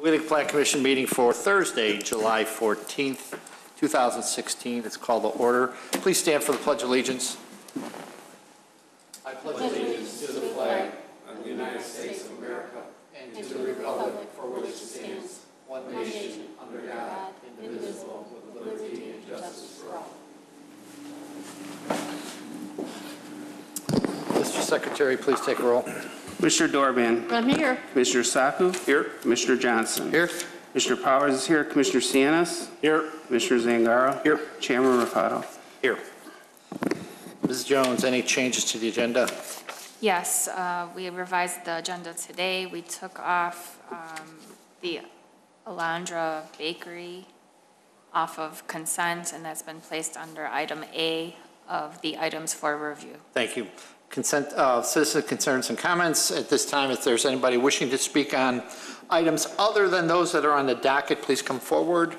Wheeling Plan Commission meeting for Thursday, July 14th, 2016. It's called to order. Please stand for the Pledge of Allegiance. I pledge allegiance to the flag of the United States of America and to the republic for which it stands, one nation, under God, indivisible, with liberty and justice for all. Mr. Secretary, please take a roll. Commissioner Dorban, I'm here. Commissioner Saku. Here. Commissioner Johnson. Here. Commissioner Powers is here, Commissioner Sianis, Here. Commissioner Zangaro. Here. Chairman Rafato. Here. Ms. Jones, any changes to the agenda? Yes, uh, we revised the agenda today. We took off um, the Alondra Bakery off of consent, and that's been placed under item A of the items for review. Thank you. Consent, uh, citizen concerns and comments. At this time, if there's anybody wishing to speak on items other than those that are on the docket, please come forward.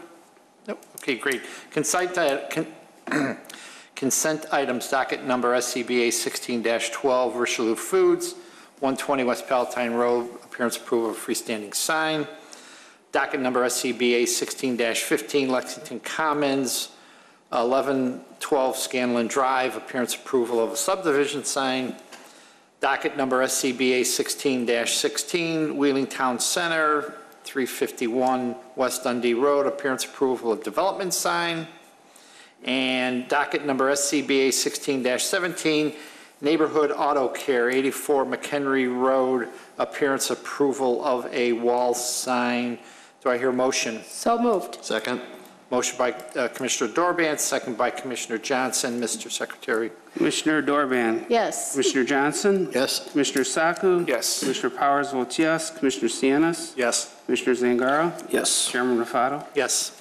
Nope, okay, great. Consent, uh, con- consent items, docket number SCBA 16-12, Richelieu Foods, 120 West Palatine Road, appearance approval of freestanding sign. Docket number SCBA 16-15, Lexington Commons, 1112 Scanlon Drive, appearance approval of a subdivision sign. Docket number SCBA 16-16, Wheeling Town Center, 351 West Dundee Road, appearance approval of development sign. And docket number SCBA 16-17, Neighborhood Auto Care, 84 McHenry Road, appearance approval of a wall sign. Do I hear a motion? So moved. Second. Motion by uh, Commissioner Dorban, second by Commissioner Johnson. Mr. Secretary? Commissioner Dorban, Yes. Commissioner Johnson. Yes. Commissioner Saku. Yes. Commissioner Powers votes yes. Commissioner Sianis. Yes. Commissioner Zangaro. Yes. Chairman Rafato. Yes.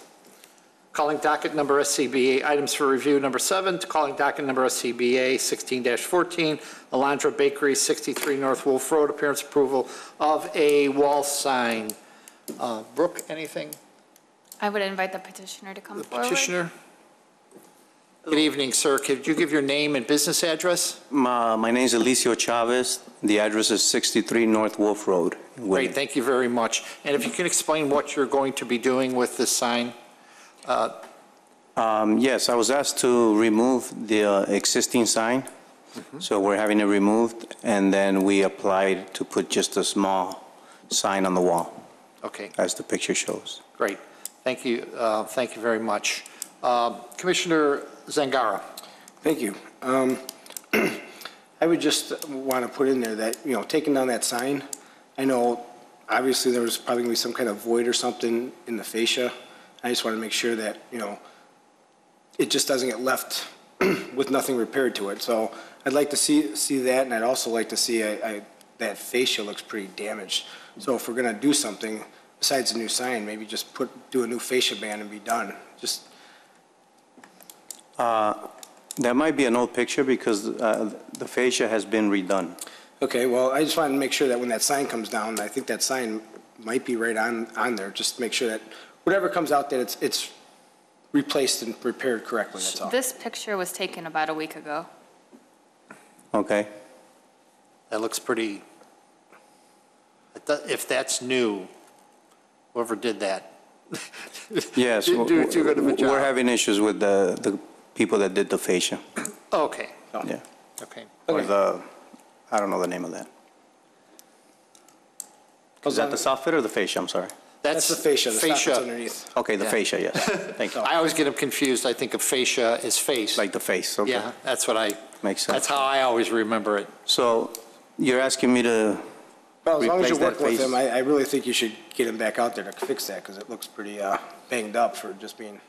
Calling docket number SCBA, items for review, number seven, calling docket number SCBA 16-14, Alondra Bakery, 63 North Wolf Road, appearance approval of a wall sign. Uh, Brooke, anything? I would invite the petitioner to come The forward. petitioner? Good evening, sir. Could you give your name and business address? My, my name is Alicio Chavez. The address is 63 North Wolf Road. Great, thank you very much. And if you can explain what you're going to be doing with this sign? Um, yes, I was asked to remove the uh, existing sign, so we're having it removed, and then we applied to put just a small sign on the wall, Okay. as the picture shows. Great. Thank you, uh, thank you very much. Um, Commissioner Zangara. Thank you. Um, I would just want to put in there that, you know, taking down that sign, I know, obviously, there was probably going to be some kind of void or something in the fascia. I just want to make sure that, you know, it just doesn't get left with nothing repaired to it. So I'd like to see, see that, and I'd also like to see a- a- that fascia looks pretty damaged. So if we're going to do something besides a new sign, maybe just put, do a new fascia band and be done. Just, That might be an old picture because uh, the fascia has been redone. Okay, well, I just wanted to make sure that when that sign comes down, I think that sign might be right on, on there, just make sure that whatever comes out, that it's, it's replaced and repaired correctly, that's all. This picture was taken about a week ago. Okay? That looks pretty, if that's new, whoever did that. Yes, Didn't do too good of a we're job. having issues with the, the people that did the fascia. Okay, Yeah. okay. Or the, I don't know the name of that. Is that the soffit or the fascia? I'm sorry. That's the fascia, the stuff that's Fascia. underneath. Okay, the Yeah. fascia, yes. Thank you. I always get them confused. I think of fascia as face. Like the face, okay. Yeah, that's what I, Makes sense. that's how I always remember it. So you're asking me to, Well, as long as you're Replace that working with face. him, I, I really think you should get him back out there to fix that, because it looks pretty, uh, banged up for just being,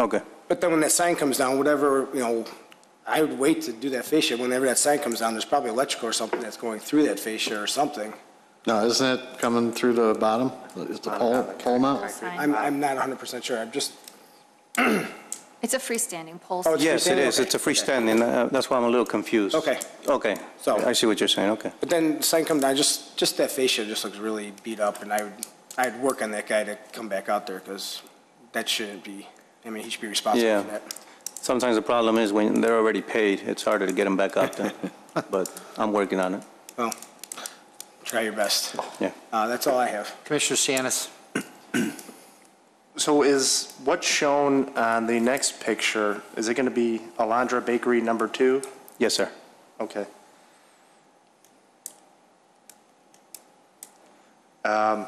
okay, but then when that sign comes down, whatever, you know, I would wait to do that fascia, whenever that sign comes down, there's probably electrical or something that's going through that fascia or something. No, isn't it coming through the bottom? Is the pole, pole mount? I'm, I'm not hundred percent sure, I'm just, It's a freestanding pole. Oh, it's yes, it is, freestanding? it's a Okay. freestanding, uh, that's why I'm a little confused. Okay. Okay, So- I see what you're saying, okay. But then sign come down, just, just that fascia just looks really beat up, and I would, I'd work on that guy to come back out there, because that shouldn't be, I mean, he should be responsible Yeah. for that. Sometimes the problem is when they're already paid, it's harder to get them back up there, but I'm working on it, Well, try your best. yeah. Uh, that's all I have. Commissioner Sianis. So is what's shown on the next picture, is it going to be Alondra Bakery number two? Yes, sir. Okay. Um,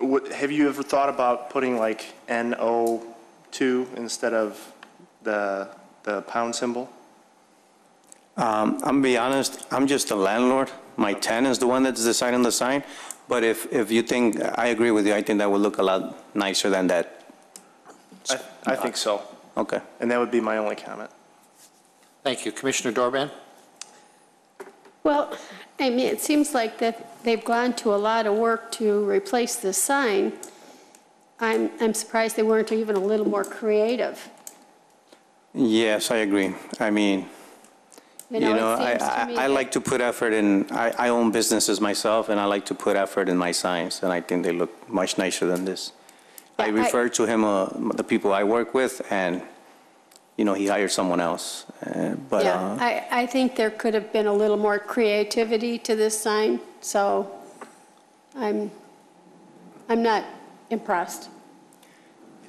What, have you ever thought about putting like NO2 instead of the, the pound symbol? Um, I'm gonna be honest, I'm just a landlord. My tenant is the one that's deciding the sign. But if, if you think, I agree with you, I think that would look a lot nicer than that. I, I think so. Okay. And that would be my only comment. Thank you. Commissioner Dorban? Well, I mean, it seems like that they've gone to a lot of work to replace this sign. I'm, I'm surprised they weren't even a little more creative. Yes, I agree. I mean, you know, it I, I I like to put effort in, I, I own businesses myself, and I like to put effort in my signs, and I think they look much nicer than this. I Yeah, I- refer to him, uh, the people I work with, and, you know, he hired someone else. Uh, But, Yeah, uh, I, I think there could have been a little more creativity to this sign, so I'm, I'm not impressed.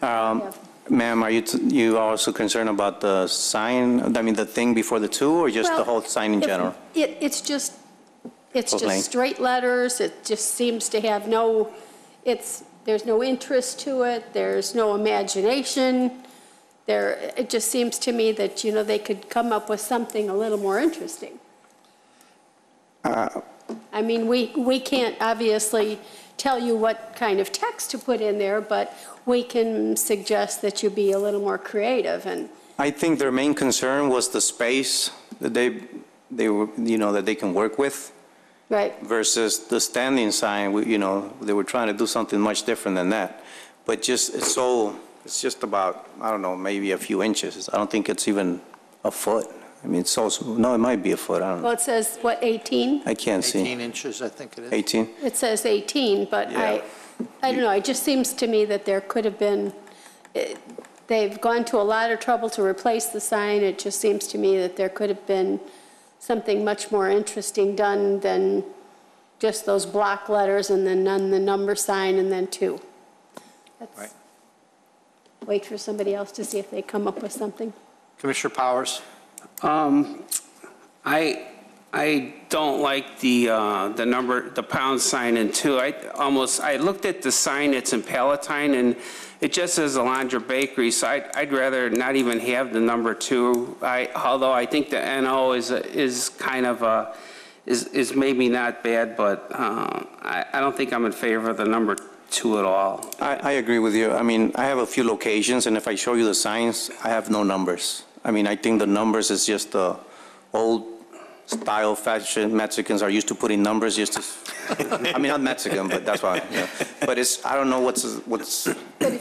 um, Yeah. Ma'am, are you, t- you also concerned about the sign, I mean, the thing before the two, or just the Well, whole sign in if- general? It, it's just, it's just length. straight letters, it just seems to have no, it's, there's no interest to it, there's no imagination. There, it just seems to me that, you know, they could come up with something a little more interesting. Uh, I mean, we, we can't obviously tell you what kind of text to put in there, but we can suggest that you be a little more creative and, I think their main concern was the space that they, they were, you know, that they can work with. right? versus the standing sign, you know, they were trying to do something much different than that. But just, it's so, it's just about, I don't know, maybe a few inches. I don't think it's even a foot. I mean, it's so, no, it might be a foot, I don't know. Well, it says, what, 18? I can't see. 18 inches, I think it is. 18? It says 18, but I, I don't know, it just seems to me that there could have been, eh, they've gone to a lot of trouble to replace the sign. It just seems to me that there could have been something much more interesting done than just those block letters and then none, the number sign and then two. That's- Right. Wait for somebody else to see if they come up with something. Commissioner Powers? Um, I, I don't like the, uh, the number, the pound sign in two. I almost, I looked at the sign that's in Palatine, and it just says Alondra Bakery, so I'd, I'd rather not even have the number two. I, although I think the NO is, a- is kind of a, is, is maybe not bad, but, uh, I, I don't think I'm in favor of the number two at all. I, I agree with you. I mean, I have a few locations, and if I show you the signs, I have no numbers. I mean, I think the numbers is just the old style fashion Mexicans are used to putting numbers just to, I mean, not Mexican, but that's why, yeah. But it's, I don't know what's, what's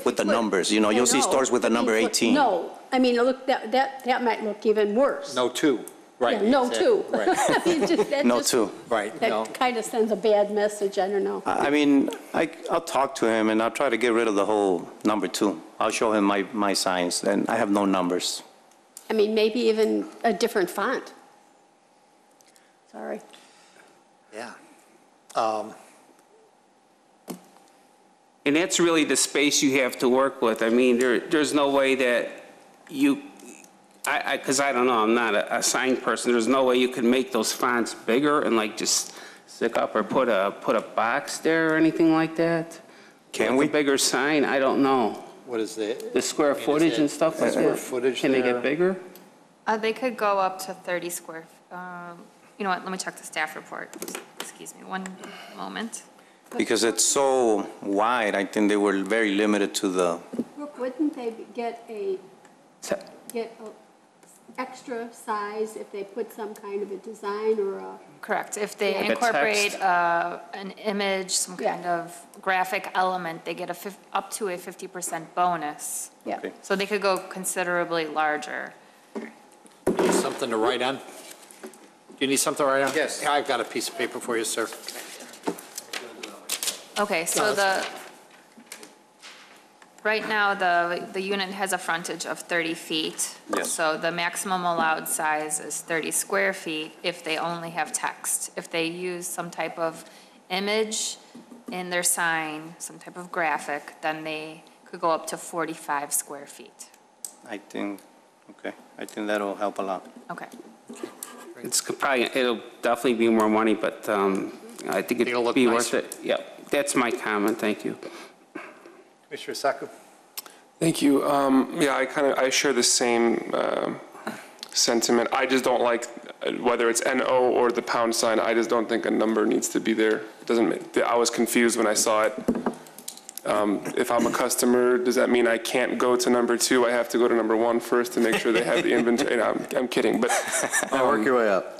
with the numbers, you know, you'll see stores with the number look, 18. No, I mean, look, that, that, that might look even worse. No two, right. Yeah, No exactly, two. Right, I mean, just- that No just- two. right, no. That kind of sends a bad message, I don't know. I I mean, I, I'll talk to him, and I'll try to get rid of the whole number two. I'll show him my, my signs, and I have no numbers. I mean, maybe even a different font. Sorry. Yeah. Um, And that's really the space you have to work with. I mean, there, there's no way that you, I, I, because I don't know, I'm not a, a sign person, there's no way you could make those fonts bigger and like just stick up or put a, put a box there or anything like that? Can With we? a bigger sign, I don't know. What is the? The square I mean, is footage it- and stuff the like that? Square footage Can they there? get bigger? Uh, They could go up to 30 square, um, you know what, let me check the staff report. Excuse me, one moment. Because it's so wide, I think they were very limited to the, Brooke, wouldn't they get a, So- get a extra size if they put some kind of a design or a, Correct. If they Like a incorporate text. uh, an image, some kind Yeah. of graphic element, they get a, fif- up to a 50% bonus. yeah. Okay. So they could go considerably larger. Something to write on? Do you need something to write on? Yes. I've got a piece of paper for you, sir. Okay, so the, right now, the, the unit has a frontage of 30 feet. Yes. So the maximum allowed size is 30 square feet if they only have text. If they use some type of image, in their sign, some type of graphic, then they could go up to 45 square feet. I think, okay, I think that'll help a lot. Okay. It's probably, it'll definitely be more money, but um, I think It'll it'd be worth it. Yep, that's my comment, thank you. Commissioner Saku? Thank you. Um, Yeah, I kind of, I share the same um, sentiment. I just don't like, uh, whether it's NO or the pound sign, I just don't think a number needs to be there. It Doesn't, ma- I was confused when I saw it. Um, If I'm a customer, does that mean I can't go to number two? I have to go to number one first to make sure they have the inventory? No, I'm I'm kidding, but Now work your way up.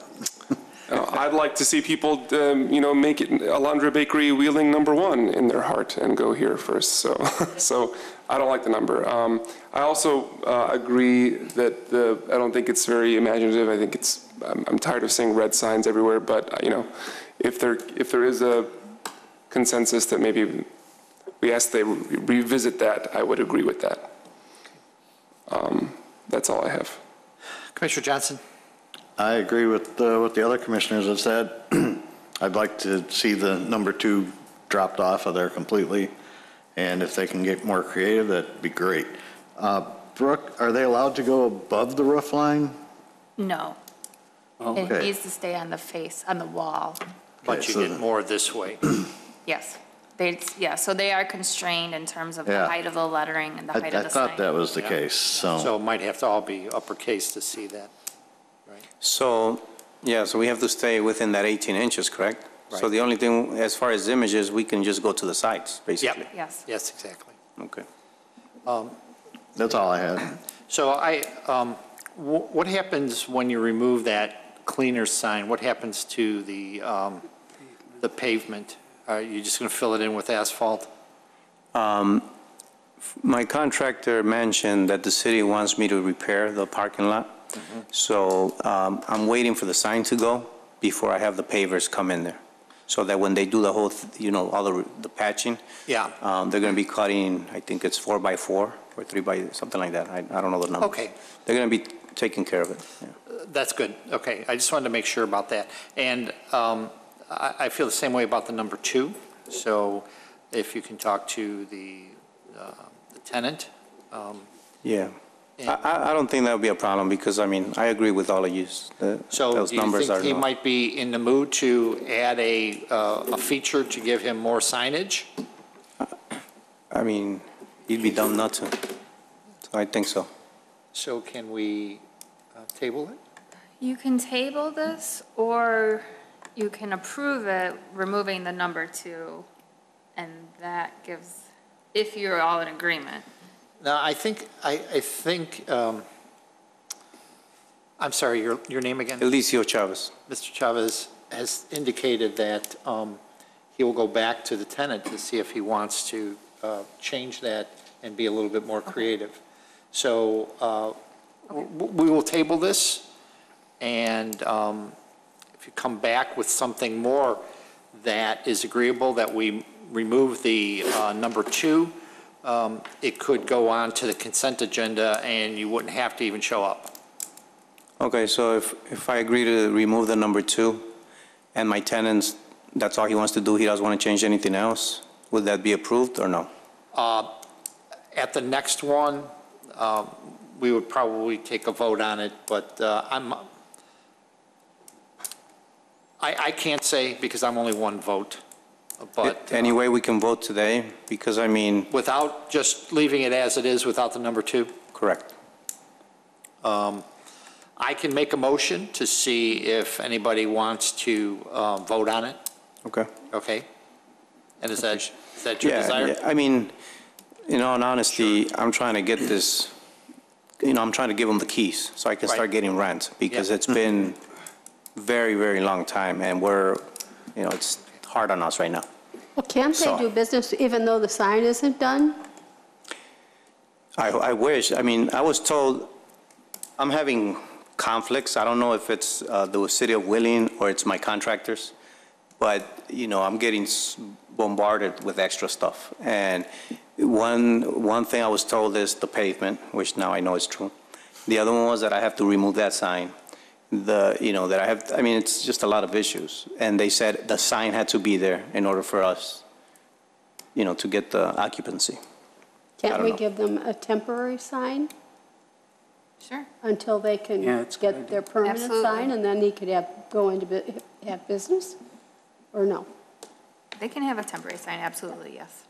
Uh, I'd like to see people, um, you know, make it Alondra Bakery wheeling number one in their heart and go here first. So, so I don't like the number. Um, I also uh, agree that the, I don't think it's very imaginative. I think it's, I'm, I'm tired of seeing red signs everywhere. But uh, you know, if there if there is a consensus that maybe we ask they re- revisit that, I would agree with that. Um, that's all I have. Commissioner Johnson? I agree with uh, what the other commissioners have said. I'd like to see the number two dropped off of there completely, and if they can get more creative, that'd be great. Uh, Brooke, are they allowed to go above the roof line? No. Okay. It needs to stay on the face, on the wall. But you so get more this way. Yes. They, yeah, so they are constrained in terms of the height of the lettering and the I height of the sign. I thought that was the Yeah. case, So so, it might have to all be uppercase to see that. So, yeah, so we have to stay within that 18 inches, correct? So Right. the only thing, as far as images, we can just go to the sites, basically? Yes. Yes, exactly. Okay. that's all I had. So I, um, wh- what happens when you remove that cleaner sign? What happens to the, um, the pavement? Are you just going to fill it in with asphalt? My contractor mentioned that the city wants me to repair the parking lot. So um, I'm waiting for the sign to go before I have the pavers come in there. So that when they do the whole, th- you know, all the the patching, Yeah. um, they're going to be cutting, I think it's four by four or three by, something like that. I I don't know the number. Okay. They're going to be taking care of it. yeah. That's good. Okay, I just wanted to make sure about that. And um, I I feel the same way about the number two. So if you can talk to the uh, the tenant. um, Yeah. I, I- I don't think that would be a problem because, I mean, I agree with all of you. The- So Those do you numbers think are he not- might be in the mood to add a, uh, a feature to give him more signage? I mean, you'd be dumb not to. So I think so. So can we uh, table it? You can table this, or you can approve it, removing the number two, and that gives, if you're all in agreement. No, I think, I, I think, um, I'm sorry, your, your name again? Elicio Chavez. Mr. Chavez has indicated that um, he will go back to the tenant to see if he wants to uh, change that and be a little bit more creative. So uh, we will table this, and um, if you come back with something more that is agreeable, that we remove the uh, number two, um, it could go on to the consent agenda, and you wouldn't have to even show up. Okay, so if, if I agree to remove the number two, and my tenants, that's all he wants to do, he doesn't want to change anything else, would that be approved or no? Uh, At the next one, um, we would probably take a vote on it, but uh, I'm, I, I can't say because I'm only one vote, but uh, Anyway, we can vote today, because I mean, without just leaving it as it is without the number two, correct. I can make a motion to see if anybody wants to uh, vote on it, Okay. okay? And is that, is that your Yeah, desire? yeah, I mean, in all and honesty, I'm trying to get this, you know, I'm trying to give them the keys so I can start getting rent because Yeah. it's been very, very long time and we're, you know, it's hard on us right now. Well, can't they So- do business even though the sign isn't done? I, I wish, I mean, I was told, I'm having conflicts. I don't know if it's uh, the city of Wheeling or it's my contractors, but, you know, I'm getting s- bombarded with extra stuff. And one, one thing I was told is the pavement, which now I know is true. The other one was that I have to remove that sign. The, you know, that I have, I mean, it's just a lot of issues. And they said the sign had to be there in order for us you know, to get the occupancy. Can't don't we know. give them a temporary sign Sure. until they can Yeah, it's a good get their permanent Absolutely. sign? And then he could have, go into, bu- have business? Or no? They can have a temporary sign, absolutely, yes.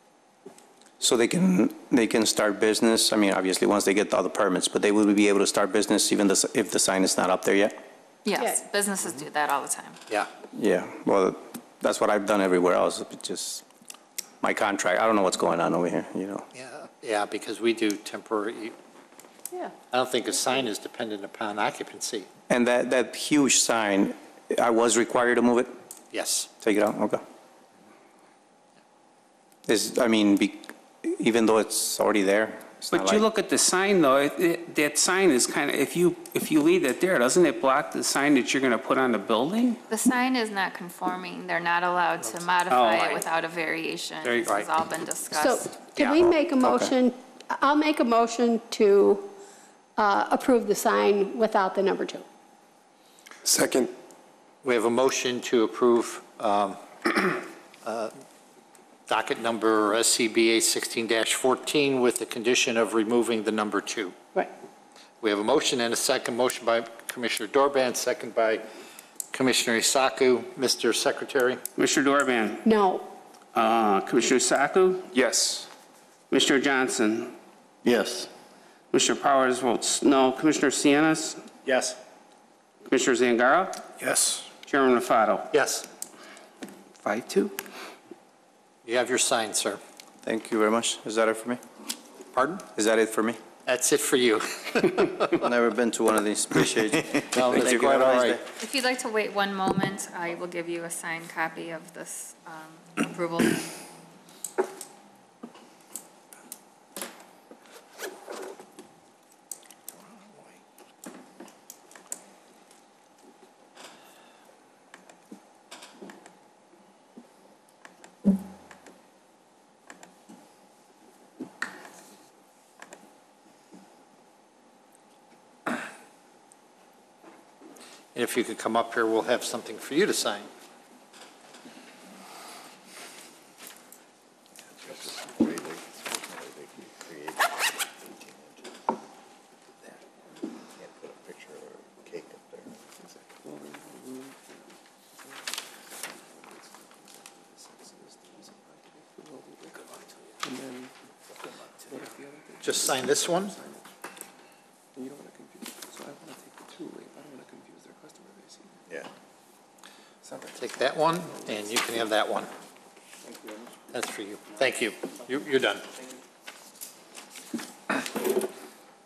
So they can, they can start business, I mean, obviously, once they get all the permits, but they will be able to start business even the- if the sign is not up there yet? Yes, Yeah. businesses do that all the time. Yeah. Yeah, well, that's what I've done everywhere else, it just, my contract, I don't know what's going on over here, you know? Yeah, yeah, because we do temporary, Yeah. I don't think a sign is dependent upon occupancy. And that, that huge sign, I was required to move it, Yes. take it out, okay. Is, I mean, be- even though it's already there, it's not But you look at the sign, though, it- it- that sign is kind of, if you, if you leave it there, doesn't it block the sign that you're going to put on the building? The sign is not conforming. They're not allowed to modify Oh. it without a variation. There you This has all been So discussed. can we make a motion, I'll make a motion to uh, approve the sign without the number two. Second. We have a motion to approve um, uh, docket number SCBA 16-14 with the condition of removing the number two. Right. We have a motion and a second, motion by Commissioner Dorban, second by Commissioner Isaku. Mr. Secretary? Commissioner Dorban, No. uh, Commissioner Saku, Yes. Commissioner Johnson, Yes. Commissioner Powers votes no. Commissioner Sianis, Yes. Commissioner Zangara, Yes. Chairman Rafato. Yes. Five, two. You have your sign, sir. thank you very much. Is that it for me? Pardon? Is that it for me? That's it for you. I've Never been to one of these, appreciate it. No, Thank you. quite Have a all nice right. day. If you'd like to wait one moment, I will give you a signed copy of this um, approval. And if you could come up here, we'll have something for you to sign. Just sign this one. You don't want to confuse, so I want to take the two away. I don't want to confuse their customer base. Yeah. Take that one, and you can have that one. That's for you. Thank you. You- You're done.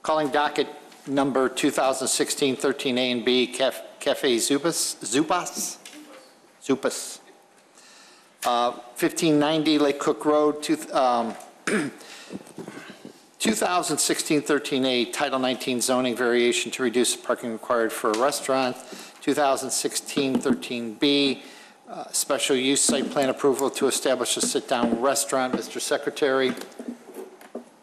Calling docket number 2016-13A and B, Caf- Cafe Zupas, Zupas? Zupas. Uh, 1590 Lake Cook Road, um, 2016-13A, Title 19 zoning variation to reduce parking required for a restaurant. 2016-13B, uh, special use site plan approval to establish a sit-down restaurant. Mr. Secretary,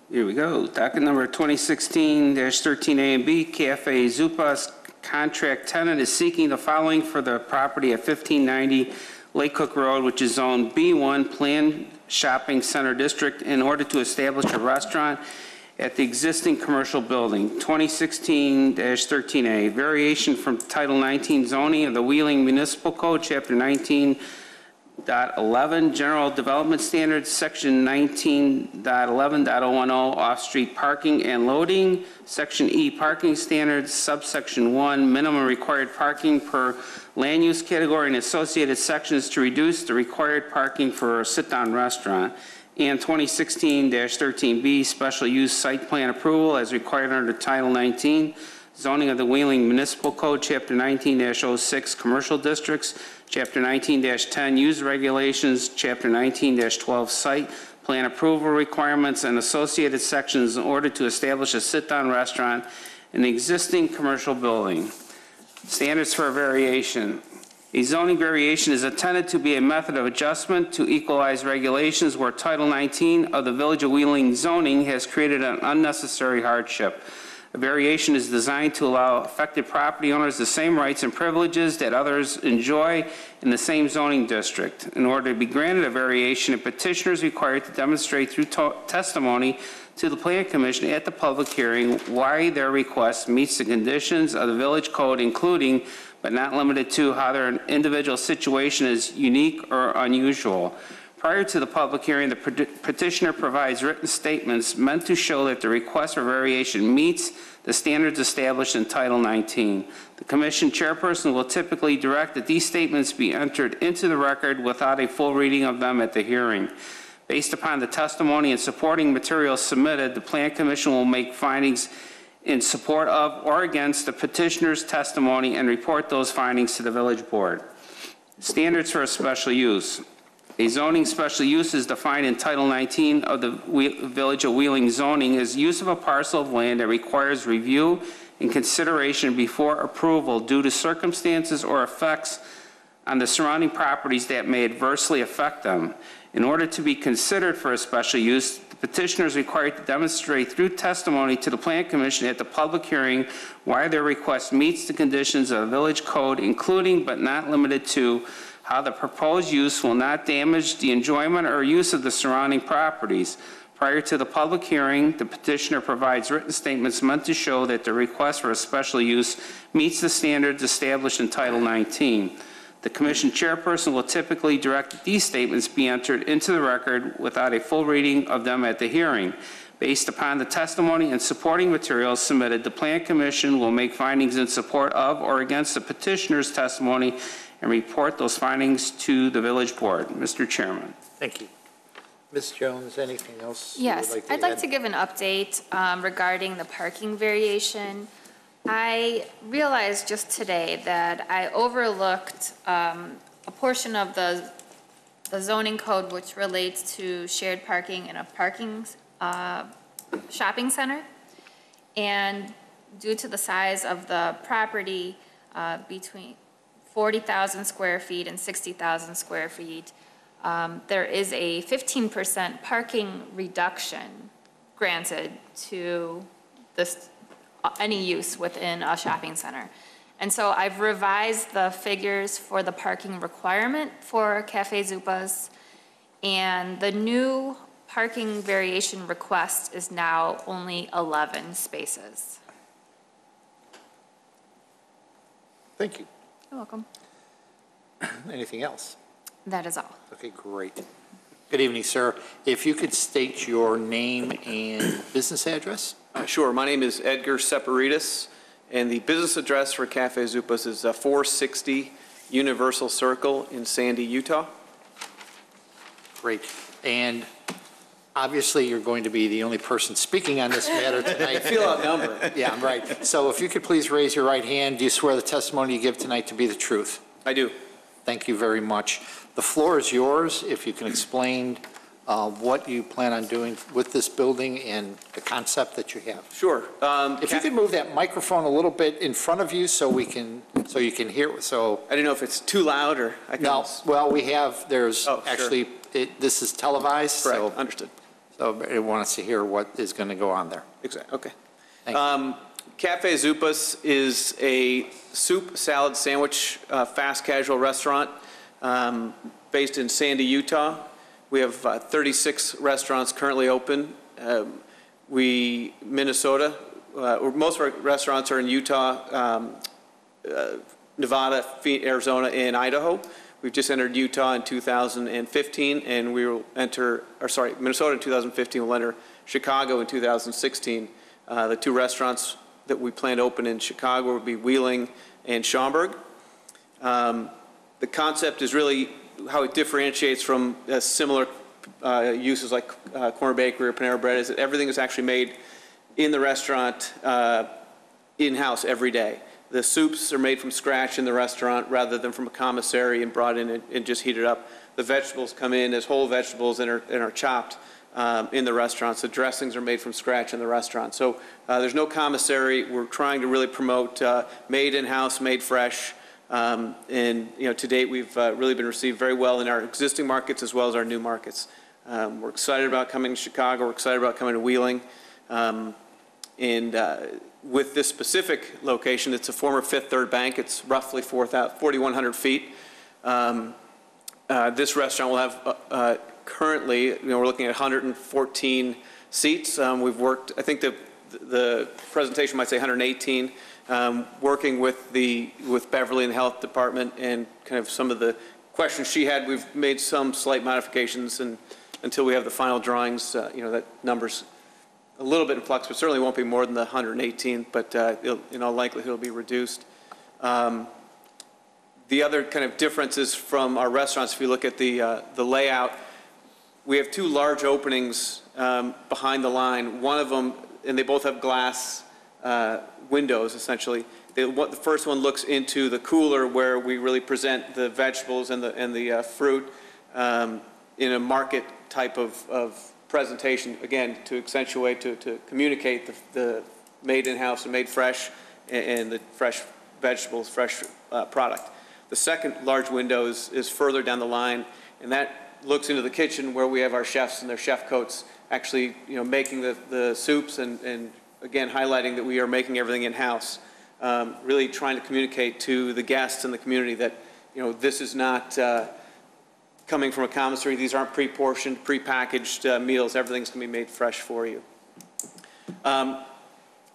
Here we go. Docket number 2016-13A and B, Cafe Zupas, contract tenant is seeking the following for the property at 1590 Lake Cook Road, which is Zone B1 Planned Shopping Center District, in order to establish a restaurant at the existing commercial building. 2016-13A, variation from Title 19 zoning of the Wheeling Municipal Code, Chapter 19.11, General Development Standards, Section 19.11.010, off-street parking and loading, Section E, Parking Standards, subsection 1, minimum required parking per land use category and associated sections to reduce the required parking for a sit-down restaurant, and 2016-13B, special use site plan approval as required under Title 19, zoning of the Wheeling Municipal Code, Chapter 19-06, Commercial Districts, Chapter 19-10, Use Regulations, Chapter 19-12, Site Plan Approval Requirements, and associated sections in order to establish a sit-down restaurant in the existing commercial building. Standards for variation. A zoning variation is intended to be a method of adjustment to equalize regulations where Title 19 of the Village of Wheeling zoning has created an unnecessary hardship. A variation is designed to allow affected property owners the same rights and privileges that others enjoy in the same zoning district. In order to be granted a variation, a petitioner is required to demonstrate through to- testimony to the Plan Commission at the public hearing why their request meets the conditions of the village code, including but not limited to how their individual situation is unique or unusual. Prior to the public hearing, the petitioner provides written statements meant to show that the request for variation meets the standards established in Title 19. The commission chairperson will typically direct that these statements be entered into the record without a full reading of them at the hearing. Based upon the testimony and supporting materials submitted, the Plan Commission will make findings in support of or against the petitioner's testimony and report those findings to the village board. Standards for a special use. A zoning special use is defined in Title 19 of the Village of Wheeling zoning as use of a parcel of land that requires review and consideration before approval due to circumstances or effects on the surrounding properties that may adversely affect them. In order to be considered for a special use, petitioner is required to demonstrate through testimony to the Plan Commission at the public hearing why their request meets the conditions of the village code, including but not limited to how the proposed use will not damage the enjoyment or use of the surrounding properties. Prior to the public hearing, the petitioner provides written statements meant to show that the request for a special use meets the standards established in Title 19. The commission chairperson will typically direct that these statements be entered into the record without a full reading of them at the hearing. Based upon the testimony and supporting materials submitted, the Plan Commission will make findings in support of or against the petitioner's testimony and report those findings to the village board. Mr. Chairman. Thank you. Ms. Jones, anything else? you would Yes, I'd like to give an update um, regarding the parking variation. I realized just today that I overlooked um, a portion of the the zoning code which relates to shared parking in a parking uh, shopping center. And due to the size of the property, uh, between 40,000 square feet and 60,000 square feet, um, there is a 15% parking reduction granted to this, Uh, any use within a shopping center. And so I've revised the figures for the parking requirement for Cafe Zupas, and the new parking variation request is now only 11 spaces. Thank you. You're welcome. Anything else? That is all. Okay, great. Good evening, sir. If you could state your name and business address? Uh, Sure. My name is Edgar Separitis, and the business address for Cafe Zupas is uh, 460 Universal Circle in Sandy, Utah. Great. And obviously, you're going to be the only person speaking on this matter tonight. Feel outnumbered. Yeah, I'm right. So if you could please raise your right hand, do you swear the testimony you give tonight to be the truth? I do. Thank you very much. The floor is yours, if you can explain uh, what you plan on doing with this building and the concept that you have. Sure. Um, If you could move that microphone a little bit in front of you so we can, so you can hear, so, I don't know if it's too loud or I can... no, well, we have, there's Oh, sure. actually, it- this is televised, so, Correct, understood. so I want us to hear what is going to go on there. Exactly, okay. Thank you. Um, Cafe Zupas is a soup, salad, sandwich, uh, fast casual restaurant um, based in Sandy, Utah. We have uh, 36 restaurants currently open. Um, We, Minnesota, uh, most of our restaurants are in Utah, um, uh, Nevada, Arizona, and Idaho. We've just entered Utah in 2015, and we will enter, or sorry, Minnesota in 2015, we'll enter Chicago in 2016. Uh, The two restaurants that we plan to open in Chicago will be Wheeling and Schaumburg. Um, The concept is really how it differentiates from uh, similar uh, uses like uh, Corner Bakery or Panera Bread, is that everything is actually made in the restaurant, uh, in-house every day. The soups are made from scratch in the restaurant rather than from a commissary and brought in and- and just heated up. The vegetables come in as whole vegetables and are and are chopped um, in the restaurants. The dressings are made from scratch in the restaurant. So uh, there's no commissary. We're trying to really promote uh, made in-house, made fresh. Um, And, you know, to date, we've uh, really been received very well in our existing markets as well as our new markets. Um, We're excited about coming to Chicago. We're excited about coming to Wheeling. Um, And uh, with this specific location, it's a former Fifth Third Bank. It's roughly 4,000 4,100 feet. Um, uh, This restaurant will have, uh, uh, currently, you know, we're looking at 114 seats. Um, We've worked, I think the, the presentation might say 118, um, working with the, with Beverly and the Health Department and kind of some of the questions she had, we've made some slight modifications and until we have the final drawings, uh, you know, that number's a little bit in flux, but certainly won't be more than the 118, but uh, in all likelihood, it'll be reduced. Um, The other kind of differences from our restaurants, if you look at the, uh, the layout, we have two large openings um, behind the line. One of them, and they both have glass uh, windows, essentially. The one- the first one looks into the cooler where we really present the vegetables and the, and the uh, fruit um, in a market type of, of presentation, again, to accentuate, to, to communicate the, the made in-house and made fresh and, and the fresh vegetables, fresh uh, product. The second large window is, is further down the line, and that looks into the kitchen where we have our chefs in their chef coats, actually, you know, making the, the soups and, and again, highlighting that we are making everything in-house. Um, really trying to communicate to the guests and the community that, you know, this is not, uh, coming from a commissary. These aren't pre-portioned, pre-packaged uh, meals. Everything's going to be made fresh for you. Um,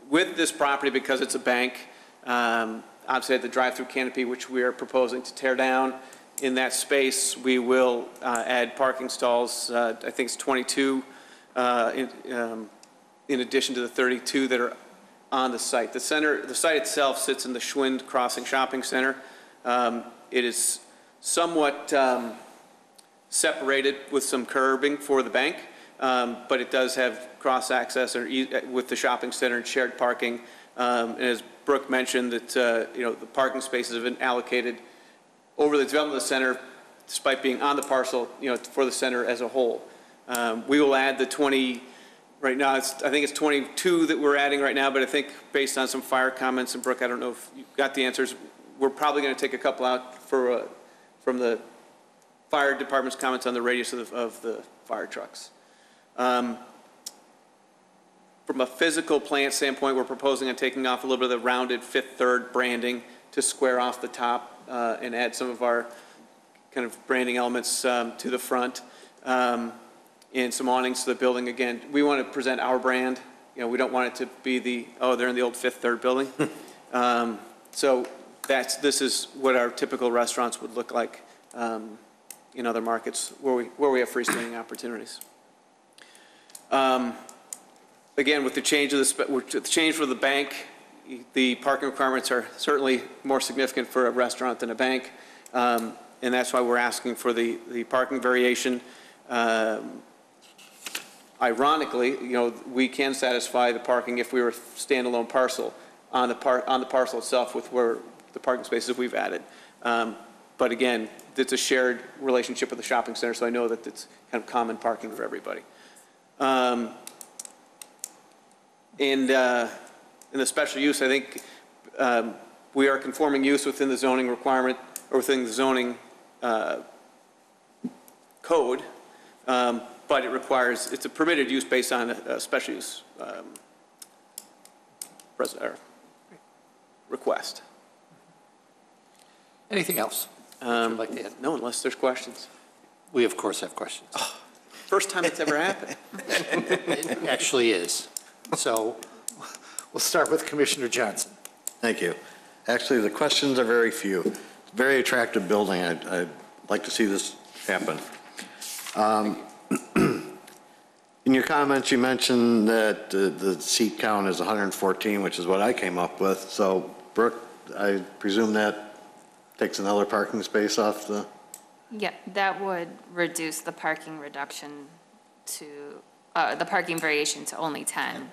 With this property, because it's a bank, um, obviously at the drive-through canopy, which we are proposing to tear down, in that space, we will uh, add parking stalls. uh, I think it's 22 uh, in um, in addition to the 32 that are on the site. The center, the site itself sits in the Schwind Crossing Shopping Center. Um, It is somewhat um, separated with some curbing for the bank, um, but it does have cross-access or e- with the shopping center and shared parking. Um, And as Brooke mentioned, that, uh, you know, the parking spaces have been allocated over the development of the center despite being on the parcel, you know, for the center as a whole. Um, We will add the 20, right now, it's, I think it's 22 that we're adding right now, but I think based on some fire comments, and Brooke, I don't know if you got the answers, we're probably going to take a couple out for, uh, from the fire department's comments on the radius of the, of the fire trucks. Um, From a physical plant standpoint, we're proposing on taking off a little bit of the rounded fifth, third branding to square off the top uh, and add some of our kind of branding elements um, to the front. Um, And some awnings to the building. Again, we want to present our brand. You know, we don't want it to be the, oh, they're in the old fifth, third building. Um, So that's, this is what our typical restaurants would look like um, in other markets where we, where we have freestanding opportunities. Um, Again, with the change of the, with the change for the bank, the parking requirements are certainly more significant for a restaurant than a bank. Um, And that's why we're asking for the, the parking variation. Um, Ironically, you know, we can satisfy the parking if we were a standalone parcel on the par, on the parcel itself with where the parking spaces we've added. Um, But again, it's a shared relationship with the shopping center, so I know that it's kind of common parking for everybody. Um, And uh, in the special use, I think um, we are conforming use within the zoning requirement, or within the zoning uh, code, um, but it requires, it's a permitted use based on a a special use um, or request. Anything else? Um, like to add? No, unless there's questions. We, of course, have questions. First time it's ever happened. It actually is. So we'll start with Commissioner Johnson. Thank you. Actually, the questions are very few. Very attractive building. I'd, I'd like to see this happen. Um, In your comments, you mentioned that the, the seat count is 114, which is what I came up with. So Brooke, I presume that takes another parking space off the, Yeah, that would reduce the parking reduction to, uh, the parking variation to only 10.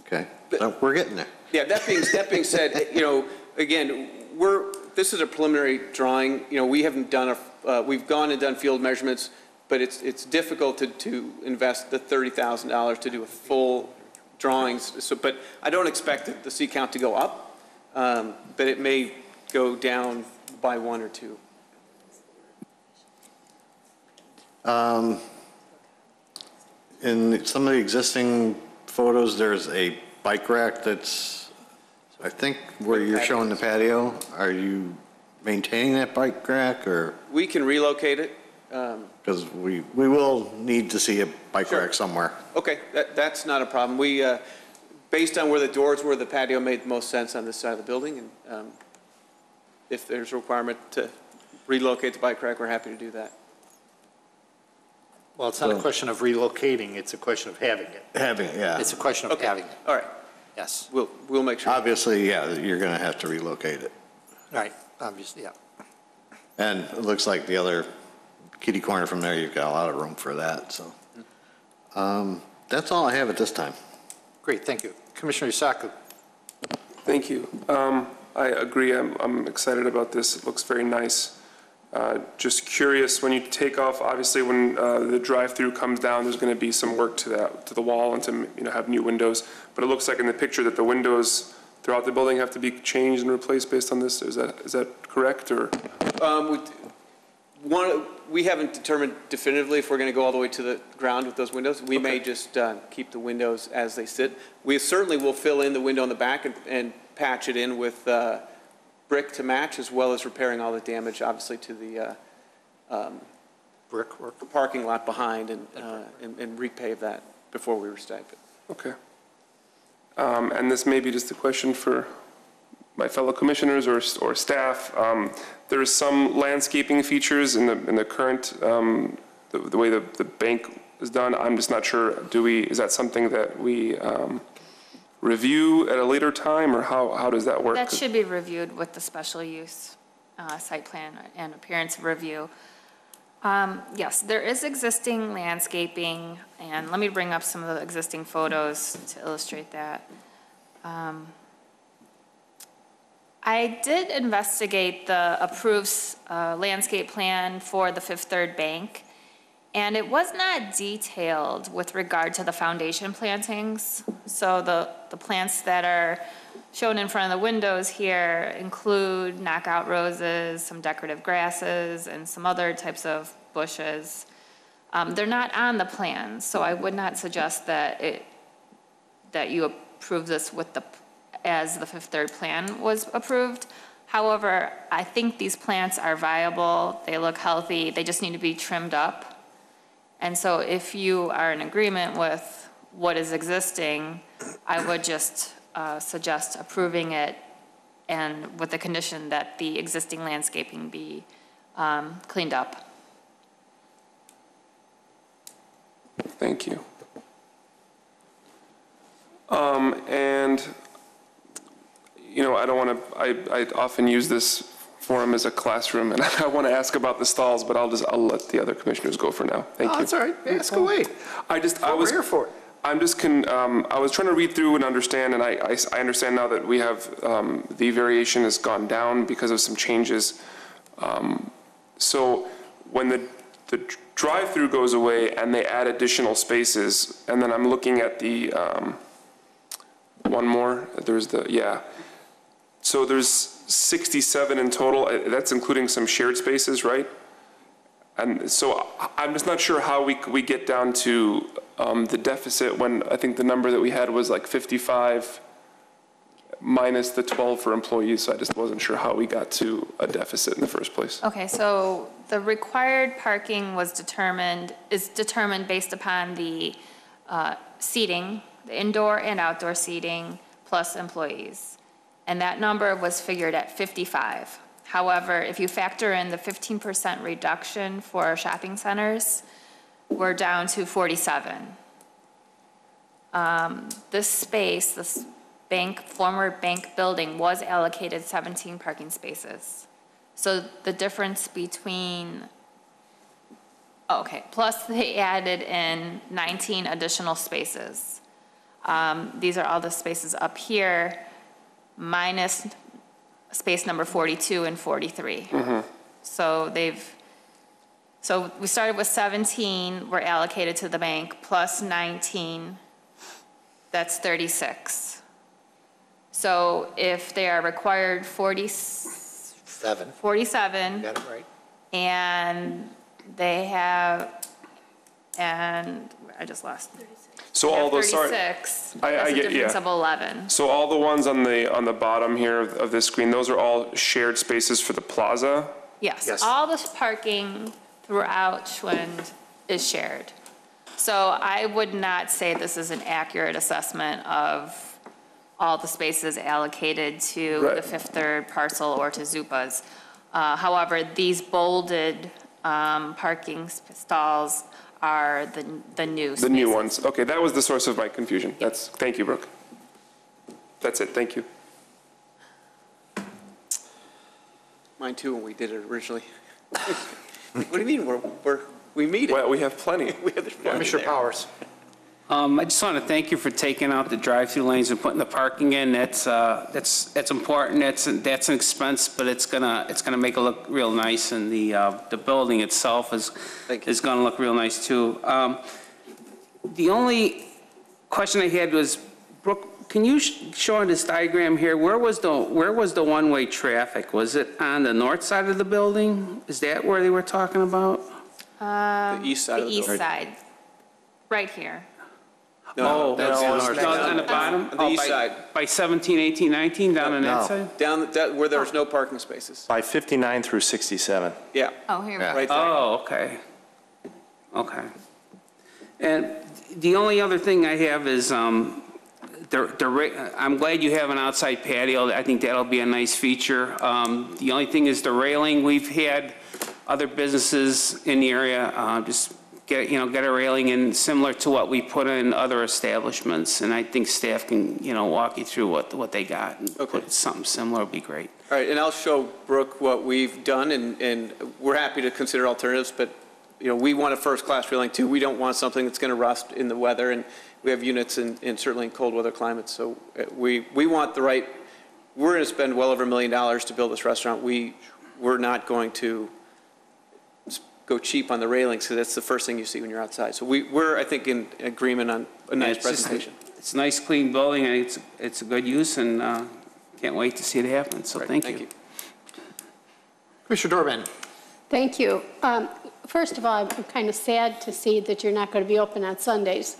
okay? So We're getting there. Yeah, that being, that being said, you know, again, we're, this is a preliminary drawing, you know, we haven't done a, uh, we've gone and done field measurements, but it's, it's difficult to, to invest the $30,000 to do a full drawings, so, but I don't expect the- the seat count to go up, um, but it may go down by one or two. Um, In some of the existing photos, there's a bike rack that's I think where you're showing the patio, are you maintaining that bike rack or, We can relocate it. Um, because we, we will need to see a bike Sure. rack somewhere. Okay, that, that's not a problem. We, uh, based on where the doors were, the patio made the most sense on this side of the building, and um, if there's a requirement to relocate the bike rack, we're happy to do that. Well, it's not a question of relocating, it's a question of having it. Having, yeah. It's a question of Okay. having it, All right, yes. we'll, we'll make sure. Obviously, yeah, you're going to have to relocate it. Right, obviously, yeah. And it looks like the other kitty corner from there, you've got a lot of room for that, so. Um, That's all I have at this time. Great, thank you. Commissioner Isaku? Thank you. Um, I agree, I'm, I'm excited about this, it looks very nice. Uh, Just curious, when you take off, obviously when uh, the drive-through comes down, there's going to be some work to that, to the wall and to, you know, have new windows. But it looks like in the picture that the windows throughout the building have to be changed and replaced based on this, is that, is that correct, or? Um, we- One, we haven't determined definitively if we're going to go all the way to the ground with those windows. We may just uh, keep the windows as they sit. We certainly will fill in the window in the back and, and patch it in with uh, brick to match, as well as repairing all the damage, obviously, to the uh, Brickwork? parking lot behind and, uh, and and repave that before we restipe it. Okay. Um, And this may be just a question for my fellow commissioners or, or staff. Um, There is some landscaping features in the, in the current, um, the, the way the, the bank is done. I'm just not sure, do we, is that something that we um, review at a later time, or how, how does that work? That should be reviewed with the special use uh, site plan and appearance review. Um, Yes, there is existing landscaping, and let me bring up some of the existing photos to illustrate that. Um, I did investigate the approved uh, landscape plan for the Fifth Third Bank, and it was not detailed with regard to the foundation plantings. So the, the plants that are shown in front of the windows here include knockout roses, some decorative grasses, and some other types of bushes. Um, They're not on the plan, so I would not suggest that it, that you approve this with the, as the Fifth Third Plan was approved. However, I think these plants are viable, they look healthy, they just need to be trimmed up. And so if you are in agreement with what is existing, I would just uh, suggest approving it and with the condition that the existing landscaping be um, cleaned up. Thank you. Um, And, you know, I don't want to, I, I often use this forum as a classroom, and I want to ask about the stalls, but I'll just, I'll let the other commissioners go for now. Thank Oh, you. that's all right, ask away. I just, I We're was. here for it. I'm just, con- um, I was trying to read through and understand, and I, I s- I understand now that we have, um, the variation has gone down because of some changes. Um, So when the, the drive-through goes away and they add additional spaces, and then I'm looking at the, um, one more, there's the, yeah. So there's 67 in total, uh, that's including some shared spaces, right? And so I'm just not sure how we, we get down to um, the deficit when I think the number that we had was like 55 minus the 12 for employees, so I just wasn't sure how we got to a deficit in the first place. Okay, so the required parking was determined, is determined based upon the uh, seating, the indoor and outdoor seating, plus employees. And that number was figured at 55. However, if you factor in the 15% reduction for shopping centers, we're down to 47. Um, This space, this bank, former bank building was allocated 17 parking spaces. So the difference between, oh, okay, plus they added in 19 additional spaces. Um, These are all the spaces up here, minus space number 42 and 43. Mm-hmm. So they've, so we started with 17 were allocated to the bank, plus 19, that's 36. So if they are required 40, Seven, 47, got it right. and they have, and I just lost. So We all those, sorry. 36. I- I That's a get- difference yeah. of 11. So all the ones on the, on the bottom here of of this screen, those are all shared spaces for the plaza? Yes, Yes. all the parking throughout Schwind is shared. So I would not say this is an accurate assessment of all the spaces allocated to the Right. Fifth Third parcel or to Zupas. Uh, However, these bolded um, parking s- stalls are the, the new The new spaces. ones? Okay, that was the source of my confusion. That's, thank you, Brooke. That's it, thank you. Mine too, when we did it originally. What do you mean, we're, we're, we meet it? Well, we have plenty. We have the plenty Commissioner there. Powers. Um, I just want to thank you for taking out the drive-through lanes and putting the parking in. That's, uh, that's, that's important. That's, that's an expense, but it's gonna, it's gonna make it look real nice and the, uh, the building itself is, is gonna look real nice too. Um, the only question I had was, Brooke, can you sh- show on this diagram here, where was the, where was the one-way traffic? Was it on the north side of the building? Is that where they were talking about? The east side The of the east building. side, right here. Oh, that's no, north. it's on the bottom? On the Oh, east by- side. By 17, 18, 19, down on that No. side? Down, that- where there's no parking spaces. By 59 through 67. Yeah, Oh, here. right there. Oh, okay. Okay. And the only other thing I have is, um, the, the, ra- I'm glad you have an outside patio. I think that'll be a nice feature. Um, the only thing is the railing. We've had other businesses in the area, uh, just get, you know, get a railing in similar to what we put in other establishments. And I think staff can, you know, walk you through what, what they got. and Okay. Put something similar would be great. All right, and I'll show Brooke what we've done, and, and we're happy to consider alternatives, but, you know, we want a first-class railing too. We don't want something that's going to rust in the weather, and we have units in, in certainly in cold weather climates, so uh, we, we want the right, we're going to spend well over a million dollars to build this restaurant. We, we're not going to go cheap on the railings, because that's the first thing you see when you're outside. So we, we're, I think, in agreement on a nice It's just- presentation. It's a nice, clean building, and it's, it's a good use, and uh, can't wait to see it happen, so Right, thank Thank you. you. Commissioner Durbin. Thank you. Um, First of all, I'm kind of sad to see that you're not going to be open on Sundays.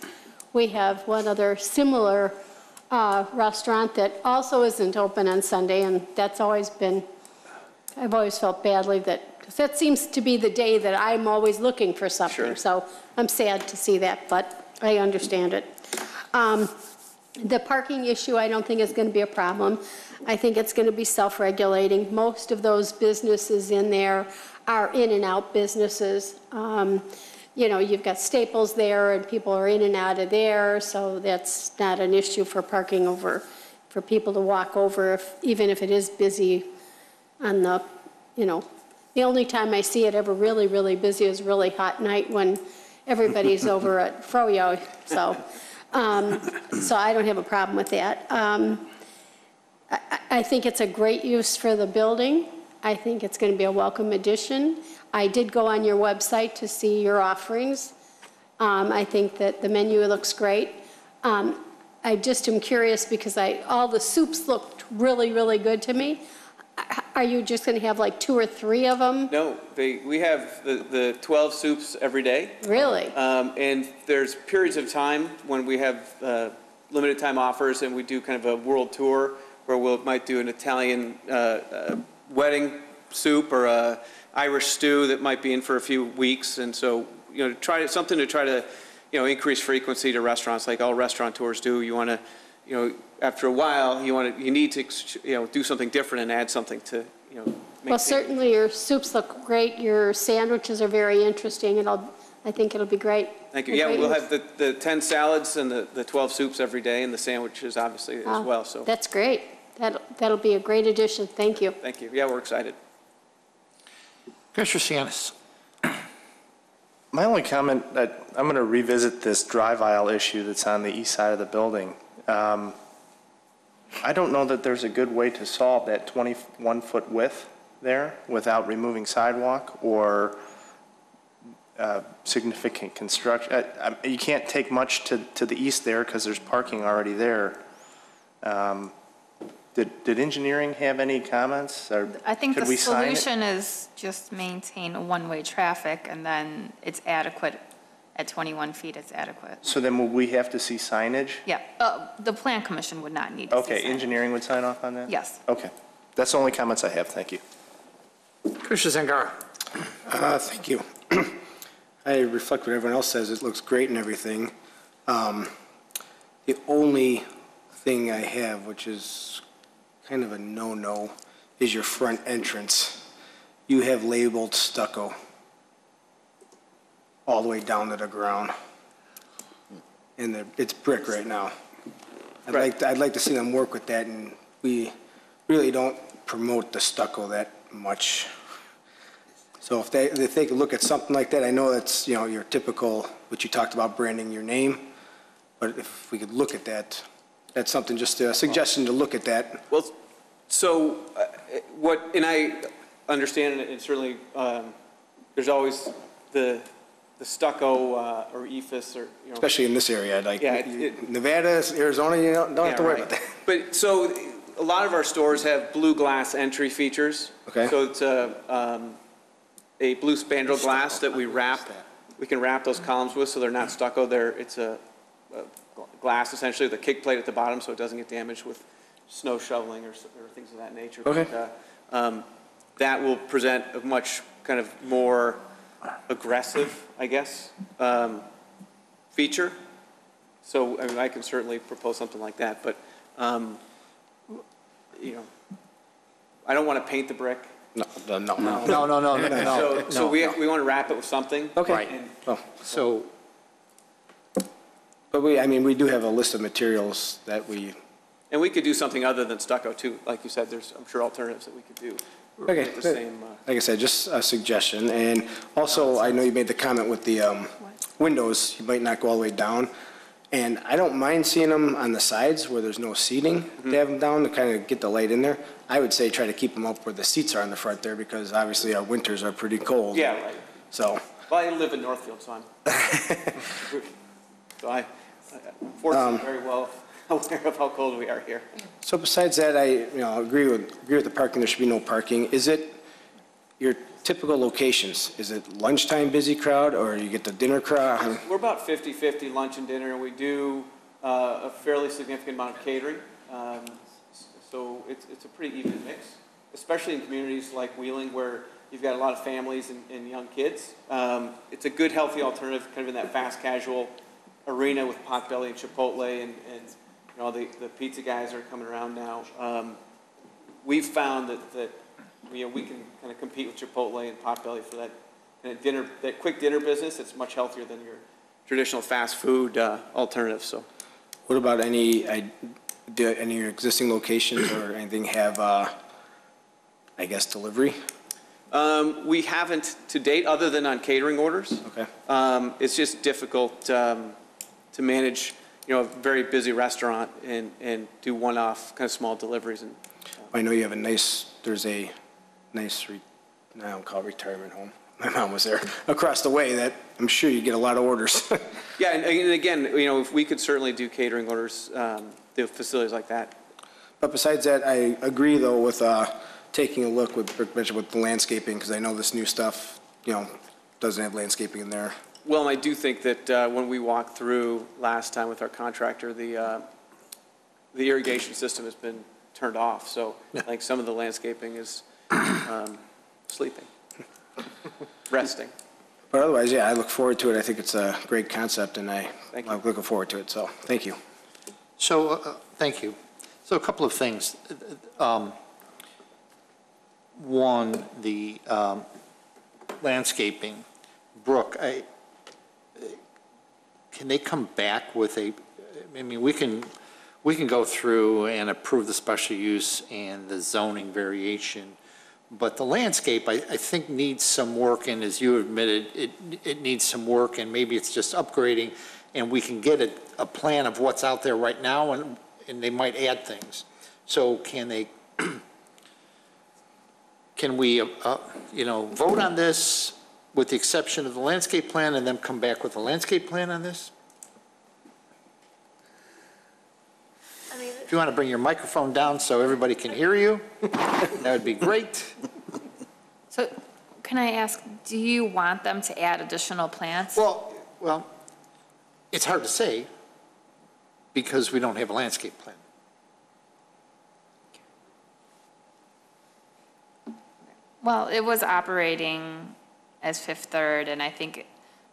We have one other similar uh, restaurant that also isn't open on Sunday, and that's always been, I've always felt badly that, because that seems to be the day that I'm always looking for something. Sure. So I'm sad to see that, but I understand it. Um, The parking issue, I don't think is going to be a problem. I think it's going to be self-regulating. Most of those businesses in there are in-and-out businesses. Um, You know, you've got Staples there, and people are in and out of there, so that's not an issue for parking over, for people to walk over, if even if it is busy on the, you know, the only time I see it ever really, really busy is really hot night when everybody's over at Froyo, so, um, so I don't have a problem with that. Um, I, I think it's a great use for the building. I think it's going to be a welcome addition. I did go on your website to see your offerings. Um, I think that the menu looks great. Um, I just am curious because I, all the soups looked really, really good to me. Are you just going to have like two or three of them? No, they, we have the, the 12 soups every day. Really? Um, And there's periods of time when we have uh, limited time offers and we do kind of a world tour where we'll, might do an Italian uh, uh, wedding soup or a Irish stew that might be in for a few weeks. And so, you know, try, to- something to try to, you know, increase frequency to restaurants like all restaurateurs do. You want to, you know, after a while, you want to, you need to, you know, do something different and add something to, you know. Well, maintain- certainly your soups look great. Your sandwiches are very interesting. It'll, I think it'll be great. Thank you. A Yeah, great we'll have the, the 10 salads and the, the 12 soups every day and the sandwiches obviously as Wow, well, so, That's great. That'll, that'll be a great addition. Thank you. thank you. Yeah, we're excited. Commissioner Sianis. My only comment, that I'm going to revisit this drive aisle issue that's on the east side of the building. Um, I don't know that there's a good way to solve that 21-foot width there without removing sidewalk or uh, significant construction. I- You can't take much to, to the east there because there's parking already there. Um, Did, did engineering have any comments? or I think the we solution is just maintain a one-way traffic, and then it's adequate at 21 feet is adequate. So then would we have to see signage? Yeah, uh, the plan commission would not need to see Okay, sign. engineering would sign off on that? Yes. Okay. That's the only comments I have. Thank you. Commissioner Zangara? Uh, Thank you. I reflect what everyone else says, it looks great and everything. Um, The only thing I have, which is kind of a no-no, is your front entrance. You have labeled stucco all the way down to the ground. And it's brick right now. I'd like, I'd like to see them work with that, and we really don't promote the stucco that much. So if they, if they could look at something like that, I know that's, you know, your typical, what you talked about branding your name, but if we could look at that, that's something, just a suggestion to look at that. Well, so uh, what, and I understand, and certainly, um, there's always the the stucco uh, or EIFS or, you know. Especially in this area, like Yeah, it- it- Nevada, Arizona, you don't, don't have to Yeah, worry right. about that. But, so, a lot of our stores have blue glass entry features. Okay. So it's a, um, a blue spandrel glass that we wrap, we can wrap those columns with, so they're not stucco, they're, it's a, a glass essentially with a kick plate at the bottom, so it doesn't get damaged with snow shoveling or, s- or things of that nature. Okay. But, uh, um, That will present a much kind of more aggressive, I guess, um, feature. So, I mean, I can certainly propose something like that, but, um, you know, I don't want to paint the brick. No, no, no. No, no, no, no, no, So, so no. we, we want to wrap it with something. Okay. Right. And- Oh, So, But we, I mean, we do have a list of materials that we, And we could do something other than stucco too. Like you said, there's, I'm sure alternatives that we could do. Okay. The same, uh, Like I said, just a suggestion. And also, I know you made the comment with the um, windows, you might not go all the way down. And I don't mind seeing them on the sides where there's no seating, Mm-hmm. to have them down to kind of get the light in there. I would say try to keep them up where the seats are in the front there, because obviously our winters are pretty cold. Yeah, right. So, Well, I live in Northfield, so I'm, so I, fortunately very well aware of how cold we are here. so besides that, I, you know, agree with, agree with the parking, there should be no parking. Is it your typical locations? Is it lunchtime busy crowd, or you get the dinner crowd? We're about 50/50 lunch and dinner, and we do uh, a fairly significant amount of catering. Um, So it's, it's a pretty even mix, especially in communities like Wheeling where you've got a lot of families and, and young kids. Um, It's a good, healthy alternative, kind of in that fast casual arena with Potbelly and Chipotle and, and, you know, the, the pizza guys are coming around now. Um, We've found that, that, you know, we can kind of compete with Chipotle and Potbelly for that kind of dinner, that quick dinner business. It's much healthier than your traditional fast food uh, alternative, so. What about any, I- do any of your existing locations or anything have, uh, I guess, delivery? Um, We haven't to date, other than on catering orders. Okay. Um, It's just difficult um, to manage, you know, a very busy restaurant and, and do one-off kind of small deliveries. And I know you have a nice, there's a nice, re- I don't call it retirement home. My mom was there, across the way, that I'm sure you get a lot of orders. Yeah, and and again, you know, if we could certainly do catering orders, um, the facilities like that. But besides that, I agree, though, with uh, taking a look with, with the landscaping, because I know this new stuff, you know, doesn't have landscaping in there. Well, I do think that uh, when we walked through last time with our contractor, the, uh, the irrigation system has been turned off, so I think some of the landscaping is um, sleeping, resting. But otherwise, yeah, I look forward to it. I think it's a great concept, and I, Thank you. I'm looking forward to it, so, thank you. so, uh, thank you. So a couple of things. Um, One, the um, landscaping. Brooke, I, can they come back with a, I mean, we can, we can go through and approve the special use and the zoning variation, but the landscape, I, I think needs some work, and as you admitted, it, it needs some work, and maybe it's just upgrading, and we can get a, a plan of what's out there right now, and, and they might add things. So can they, can we, uh, you know, vote on this with the exception of the landscape plan, and then come back with a landscape plan on this? I mean, If you want to bring your microphone down so everybody can hear you, that would be great. So can I ask, do you want them to add additional plants? Well, Well, it's hard to say because we don't have a landscape plan. Well, it was operating as Fifth Third, and I think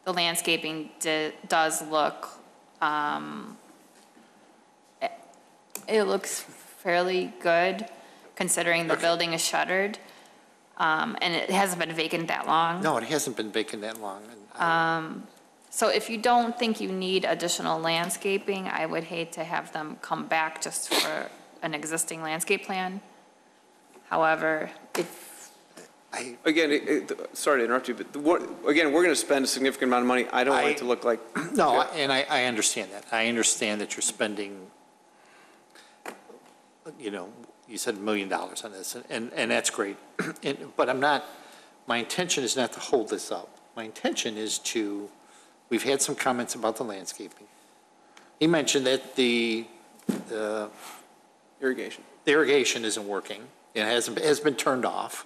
the landscaping di- does look, um, it- it looks fairly good, considering the Okay. building is shuttered, um, and it hasn't been vacant that long. No, it hasn't been vacant that long. I- So if you don't think you need additional landscaping, I would hate to have them come back just for an existing landscape plan. However, if, I, Again, it- it- sorry to interrupt you, but the wor- again, we're going to spend a significant amount of money. I don't want it to look like, No, and I, I understand that. I understand that you're spending, you know, you said a million dollars on this, and, and that's great. And- But I'm not, my intention is not to hold this up. My intention is to, we've had some comments about the landscaping. He mentioned that the, the irrigation. the irrigation isn't working. It hasn't, has been turned off.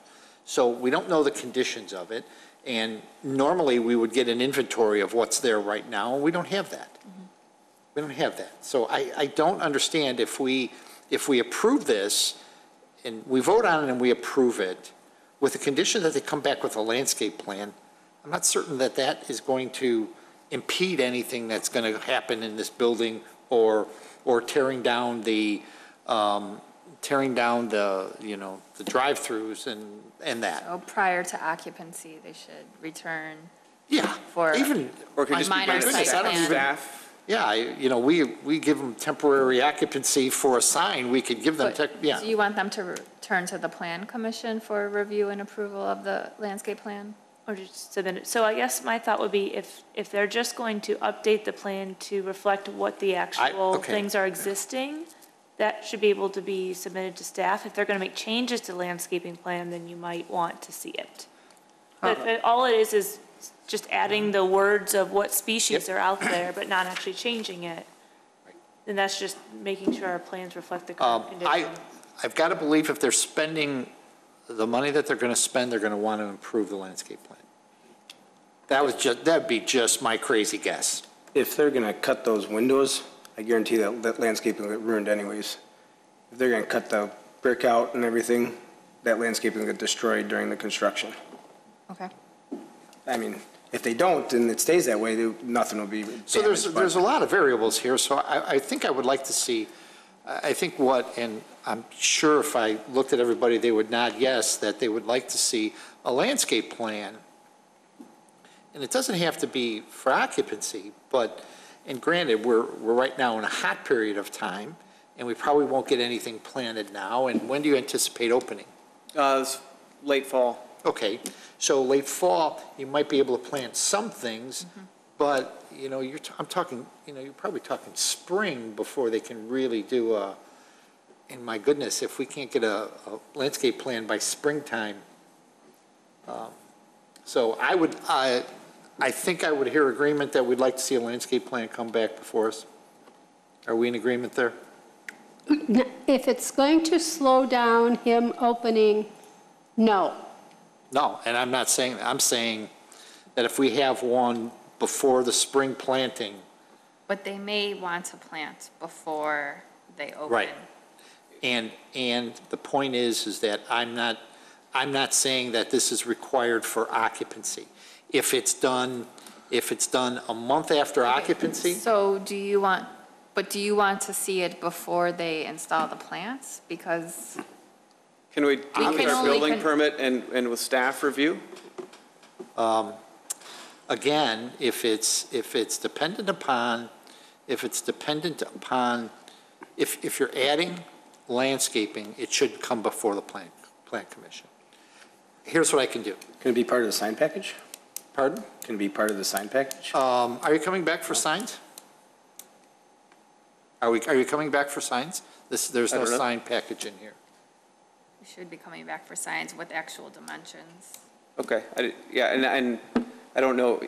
So we don't know the conditions of it. And normally, we would get an inventory of what's there right now, and we don't have that. We don't have that. So I, I don't understand if we, if we approve this, and we vote on it and we approve it, with the condition that they come back with a landscape plan, I'm not certain that that is going to impede anything that's going to happen in this building or, or tearing down the, um, tearing down the, you know, the drive-throughs and, and that. oh, prior to occupancy, they should return Yeah, for even, Or it could On just be minor granted site staff- plan. staff. yeah, I- you know, we, we give them temporary occupancy for a sign, we could give them, But tech- yeah. Do you want them to return to the plan commission for review and approval of the landscape plan? Or just submit it. So I guess my thought would be if, if they're just going to update the plan to reflect what the actual okay. things are existing, that should be able to be submitted to staff. If they're going to make changes to the landscaping plan, then you might want to see it. But if it- all it is, is just adding the words of what species are out there, but not actually changing it, then that's just making sure our plans reflect the Um, current I, I've got to believe if they're spending the money that they're going to spend, they're going to want to improve the landscape plan. That was just, that'd be just my crazy guess. If they're gonna cut those windows, I guarantee that that landscaping will get ruined anyways. If they're gonna cut the brick out and everything, that landscaping will get destroyed during the construction. Okay. I mean, if they don't, and it stays that way, there- nothing will be So there's, damaged, but- there's a lot of variables here, so I, I think I would like to see, I I think what, and I'm sure if I looked at everybody, they would nod yes, that they would like to see a landscape plan. And it doesn't have to be for occupancy, but, and granted, we're, we're right now in a hot period of time, and we probably won't get anything planted now, and when do you anticipate opening? Uh, it's late fall. Okay, so late fall, you might be able to plant some things, but, you know, you're, t- I'm talking, you know, you're probably talking spring before they can really do a, and my goodness, if we can't get a, a landscape plan by springtime. um, So I would, I, I think I would hear agreement that we'd like to see a landscape plan come back before us. Are we in agreement there? If it's going to slow down him opening, no. No, and I'm not saying that. I'm saying that if we have one before the spring planting, But they may want to plant before they open. Right. And, and the point is, is that I'm not, I'm not saying that this is required for occupancy. If it's done, if it's done a month after occupancy, So do you want, but do you want to see it before they install the plants? Because, Can we do We with can our only building con- permit and, and with staff review? Um, again, if it's, if it's dependent upon, if it's dependent upon, if, if you're adding landscaping, it should come before the plan, plan commission. Here's what I can do. Can it be part of the sign package? Pardon? Can it be part of the sign package? Um, Are you coming back for signs? Are we, are you coming back for signs? This, there's I no don't know. sign package in here. we should be coming back for signs with actual dimensions. Okay, I did- yeah, and, and I don't know,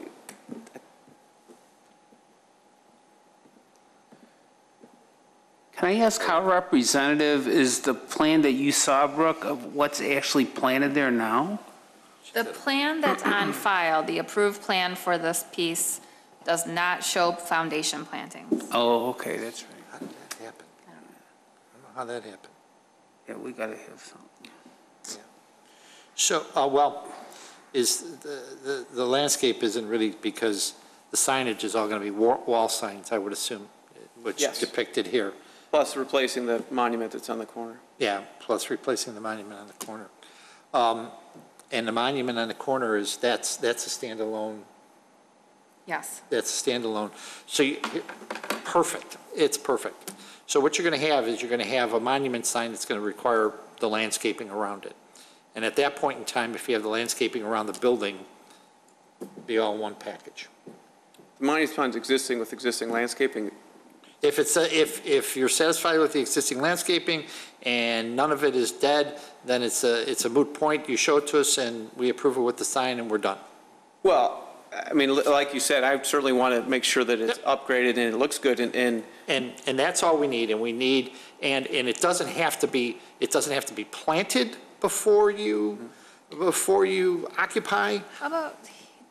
Can I ask how representative is the plan that you saw, Brooke, of what's actually planted there now? The plan that's on file, the approved plan for this piece, does not show foundation plantings. Oh, okay, that's right. How did that happen? I don't know how that happened. Yeah, we gotta have something. So, uh, well, is, the, the- the landscape isn't really, because the signage is all going to be wa- wall signs, I would assume, which Yes. depicted here. Plus replacing the monument that's on the corner. Yeah, plus replacing the monument on the corner. Um, And the monument on the corner is, that's, that's a standalone, Yes. that's a standalone. So, you- perfect, it's perfect. So what you're going to have is you're going to have a monument sign that's going to require the landscaping around it. And at that point in time, if you have the landscaping around the building, be all one package. The monument sign's existing with existing landscaping. If it's, a- if, if you're satisfied with the existing landscaping and none of it is dead, then it's a, it's a moot point. You show it to us and we approve it with the sign and we're done. Well, I mean, li- like you said, I certainly want to make sure that it's upgraded and it looks good and, and And, and that's all we need, and we need, and, and it doesn't have to be, it doesn't have to be planted before you, mm-hmm. before you occupy. How about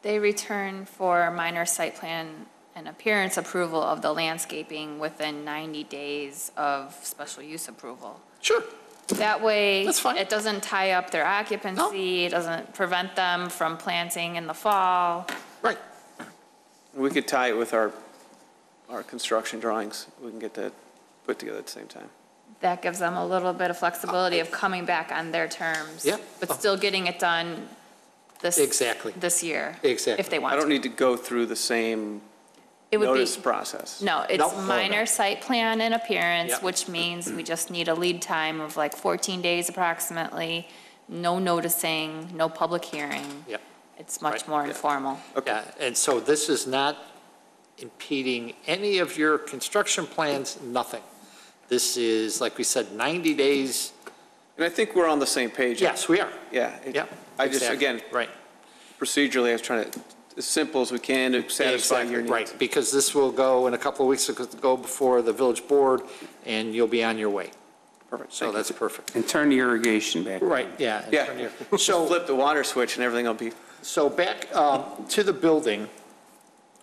they return for minor site plan and appearance approval of the landscaping within 90 days of special use approval? Sure. That way, That's fine. it doesn't tie up their occupancy, it doesn't prevent them from planting in the fall. Right. we could tie it with our, our construction drawings. We can get that put together at the same time. That gives them a little bit of flexibility of coming back on their terms. Yeah. But still getting it done this. Exactly. This year. Exactly. If they want I want don't to. need to go through the same It would be, notice process. no, it's No, no, no. minor site plan and appearance, Yeah. which means we just need a lead time of like 14 days approximately, no noticing, no public hearing. Yep. It's much Right. more informal. Yeah, and so this is not impeding any of your construction plans, nothing. This is, like we said, 90 days. And I think we're on the same page. Yes, we are. Yeah. it- Yeah. I just, exactly. again, Right. procedurally, I was trying to, as simple as we can to satisfy Exactly, your needs. Right, because this will go in a couple of weeks, it'll go before the village board, and you'll be on your way. Perfect. So thank you. that's perfect. And turn the irrigation back. Right, yeah. and Yeah. turn your- So So, flip the water switch and everything will be, so back um, to the building,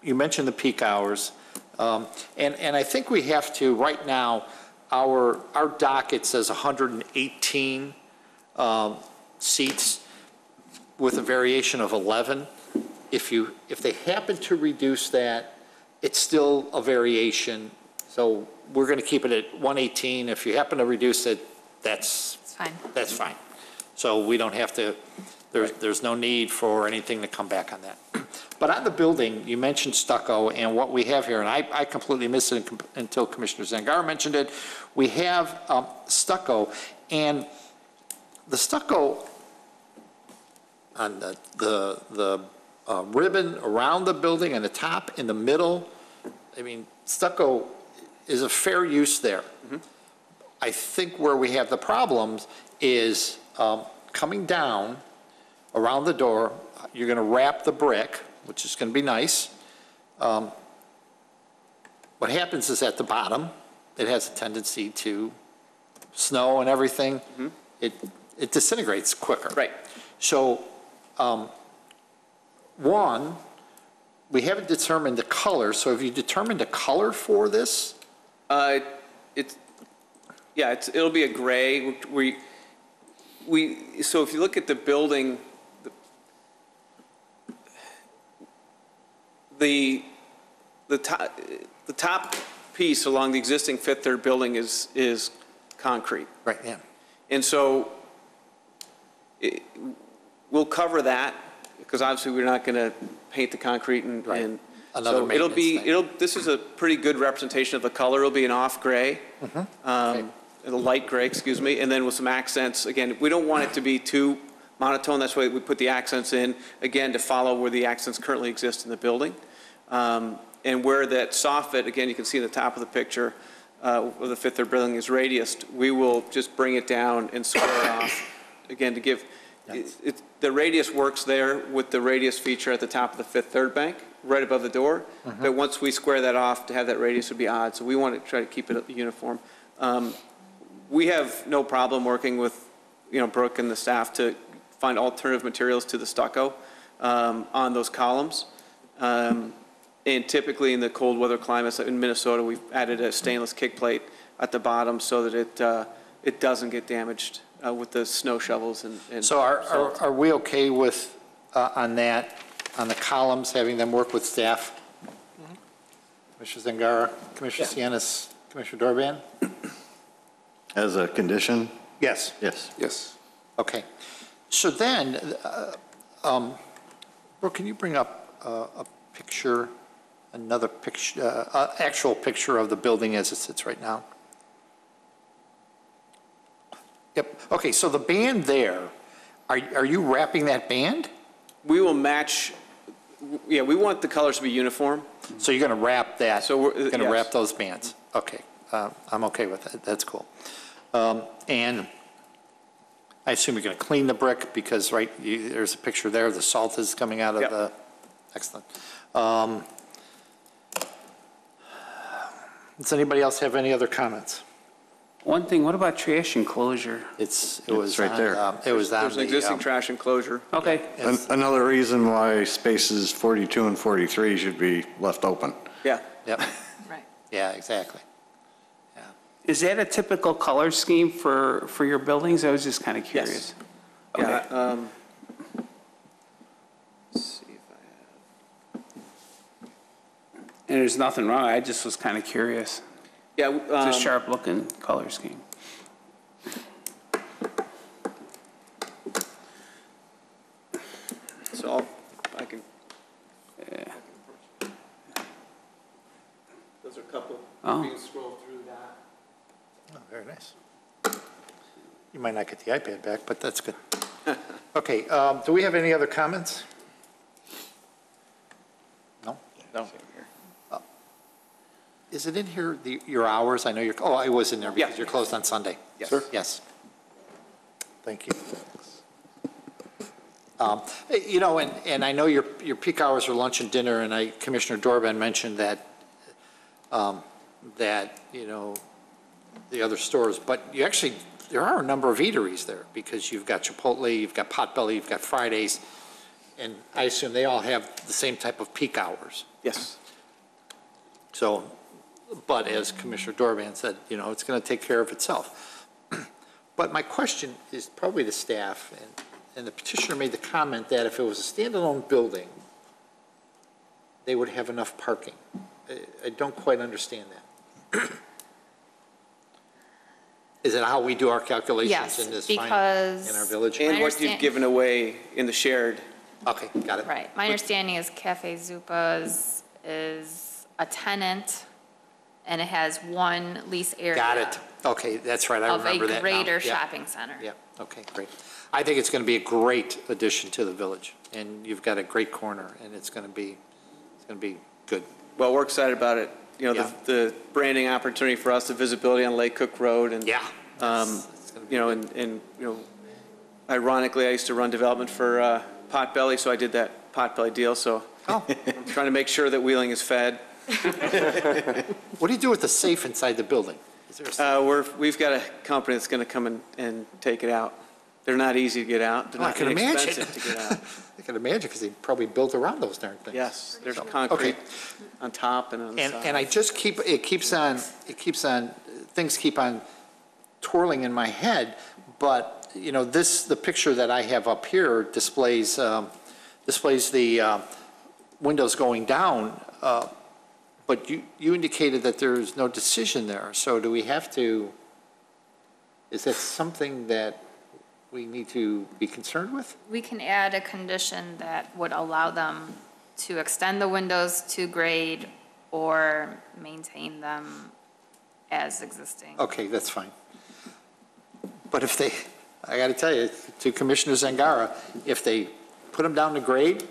you mentioned the peak hours, um, and, and I think we have to, right now, our, our docket says 118 um, seats with a variation of 11. If you, if they happen to reduce that, it's still a variation, so we're going to keep it at 118. If you happen to reduce it, that's, It's fine. that's fine. So we don't have to, there's, there's no need for anything to come back on that. But on the building, you mentioned stucco, and what we have here, and I, I completely missed it until Commissioner Zangara mentioned it, we have um, stucco, and the stucco on the, the, the uh, ribbon around the building and the top, in the middle, I mean, stucco is a fair use there. I think where we have the problems is um, coming down around the door, you're going to wrap the brick, which is going to be nice. Um, What happens is at the bottom, it has a tendency to snow and everything. It, it disintegrates quicker. right. So, um, one, we haven't determined the color, so have you determined a color for this? Uh, It's, yeah, it's, it'll be a gray. We, we, so if you look at the building, the, the top, the top piece along the existing Fifth Third building is, is concrete. Right, yeah. And so it- we'll cover that, because obviously we're not going to paint the concrete and. Right. and Another So it'll be, maintenance it'll, this is a pretty good representation of the color. It'll be an off gray. Mm-hmm. um, A light gray, excuse me, and then with some accents. Again, we don't want it to be too monotone, that's why we put the accents in, again, to follow where the accents currently exist in the building. Um, And where that soffit, again, you can see in the top of the picture, uh, where the Fifth Third building is radiused, we will just bring it down and square it off, again, to give, it- it- the radius works there with the radius feature at the top of the Fifth Third bank, right above the door. But once we square that off, to have that radius would be odd, so we want to try to keep it uniform. Um, We have no problem working with, you know, Brooke and the staff to find alternative materials to the stucco um, on those columns. Um, And typically in the cold weather climates in Minnesota, we've added a stainless kick plate at the bottom so that it, uh, it doesn't get damaged uh, with the snow shovels and. and So are, are salt. are we okay with, uh, on that, on the columns, having them work with staff? Commissioner Zangara, Commissioner Sianis, Commissioner Dorban? As a condition, Yes. yes. Yes. Okay. So then, uh, um, Brooke, can you bring up uh, a picture, another picture, uh, uh, actual picture of the building as it sits right now? Yep, okay, so the band there, are, are you wrapping that band? We will match, yeah, we want the colors to be uniform. So you're going to wrap that? So we're- Going to yes. wrap those bands? Okay, uh, I'm okay with that, that's cool. Um, And I assume you're going to clean the brick because, right, you- there's a picture there, the salt is coming out of Yep. the, excellent. Um, Does anybody else have any other comments? One thing, what about trash enclosure? It's, it was right on, there. um, It was on There's an the, existing um, trash enclosure. Okay, An- Another reason why spaces 42 and 43 should be left open. Yeah. Yep, Right. yeah, exactly. is that a typical color scheme for, for your buildings? I was just kind of Yes. curious. Yeah. Okay. um, let's see if I have. And there's nothing wrong, I just was kind of curious. Yeah, It's um, a sharp-looking color scheme. so I'll, I can. Those are a couple. Oh. You can scroll through that. Oh, Very nice. You might not get the iPad back, but that's good. Okay, um, do we have any other comments? No? No. Is it in here, the, your hours? I know you're, oh, I was in there because Yeah. you're closed on Sunday. Yes. Sure. Yes. Thank you. Um, eh, You know, and, and I know your, your peak hours are lunch and dinner, and I, Commissioner Dorban mentioned that, um, that, you know, the other stores, but you actually, there are a number of eateries there, because you've got Chipotle, you've got Potbelly, you've got Fridays, and I assume they all have the same type of peak hours. Yes. So, but as Commissioner Dorban said, you know, it's going to take care of itself. But my question is probably to staff, and, and the petitioner made the comment that if it was a standalone building, they would have enough parking. I- I don't quite understand that. Is it how we do our calculations Yes, in this, fin- because- in our village? And what you've given away in the shared. Okay, got it. Right. My understanding is Cafe Zupas is a tenant, and it has one lease area. Got it. Okay, that's right, I Of remember a that now. greater Yeah. shopping center. Yeah, okay, great. I think it's going to be a great addition to the village, and you've got a great corner, and it's going to be, it's going to be good. Well, we're excited about it. You know, Yeah. the, the branding opportunity for us, the visibility on Lake Cook Road and. Yeah. Um, It's gonna you know, and, and, you know, ironically, I used to run development for, uh, Potbelly, so I did that Potbelly deal, so. Oh. I'm trying to make sure that Wheeling is fed. What do you do with the safe inside the building? Is there a safe? Uh, we're, we've got a company that's gonna come and, and take it out. They're not easy to get out. They're Oh, I not can imagine. inexpensive to get out. I can imagine, because they probably built around those darn things. Yes, there's concrete on top and on the And, side. and I just keep, it keeps on, it keeps on, things keep on twirling in my head, but, you know, this, the picture that I have up here displays, um, displays the uh, windows going down, uh, but you, you indicated that there's no decision there, so do we have to, is that something that we need to be concerned with? We can add a condition that would allow them to extend the windows to grade or maintain them as existing. Okay, that's fine. But if they, I got to tell you, to Commissioner Zangara, if they put them down to grade,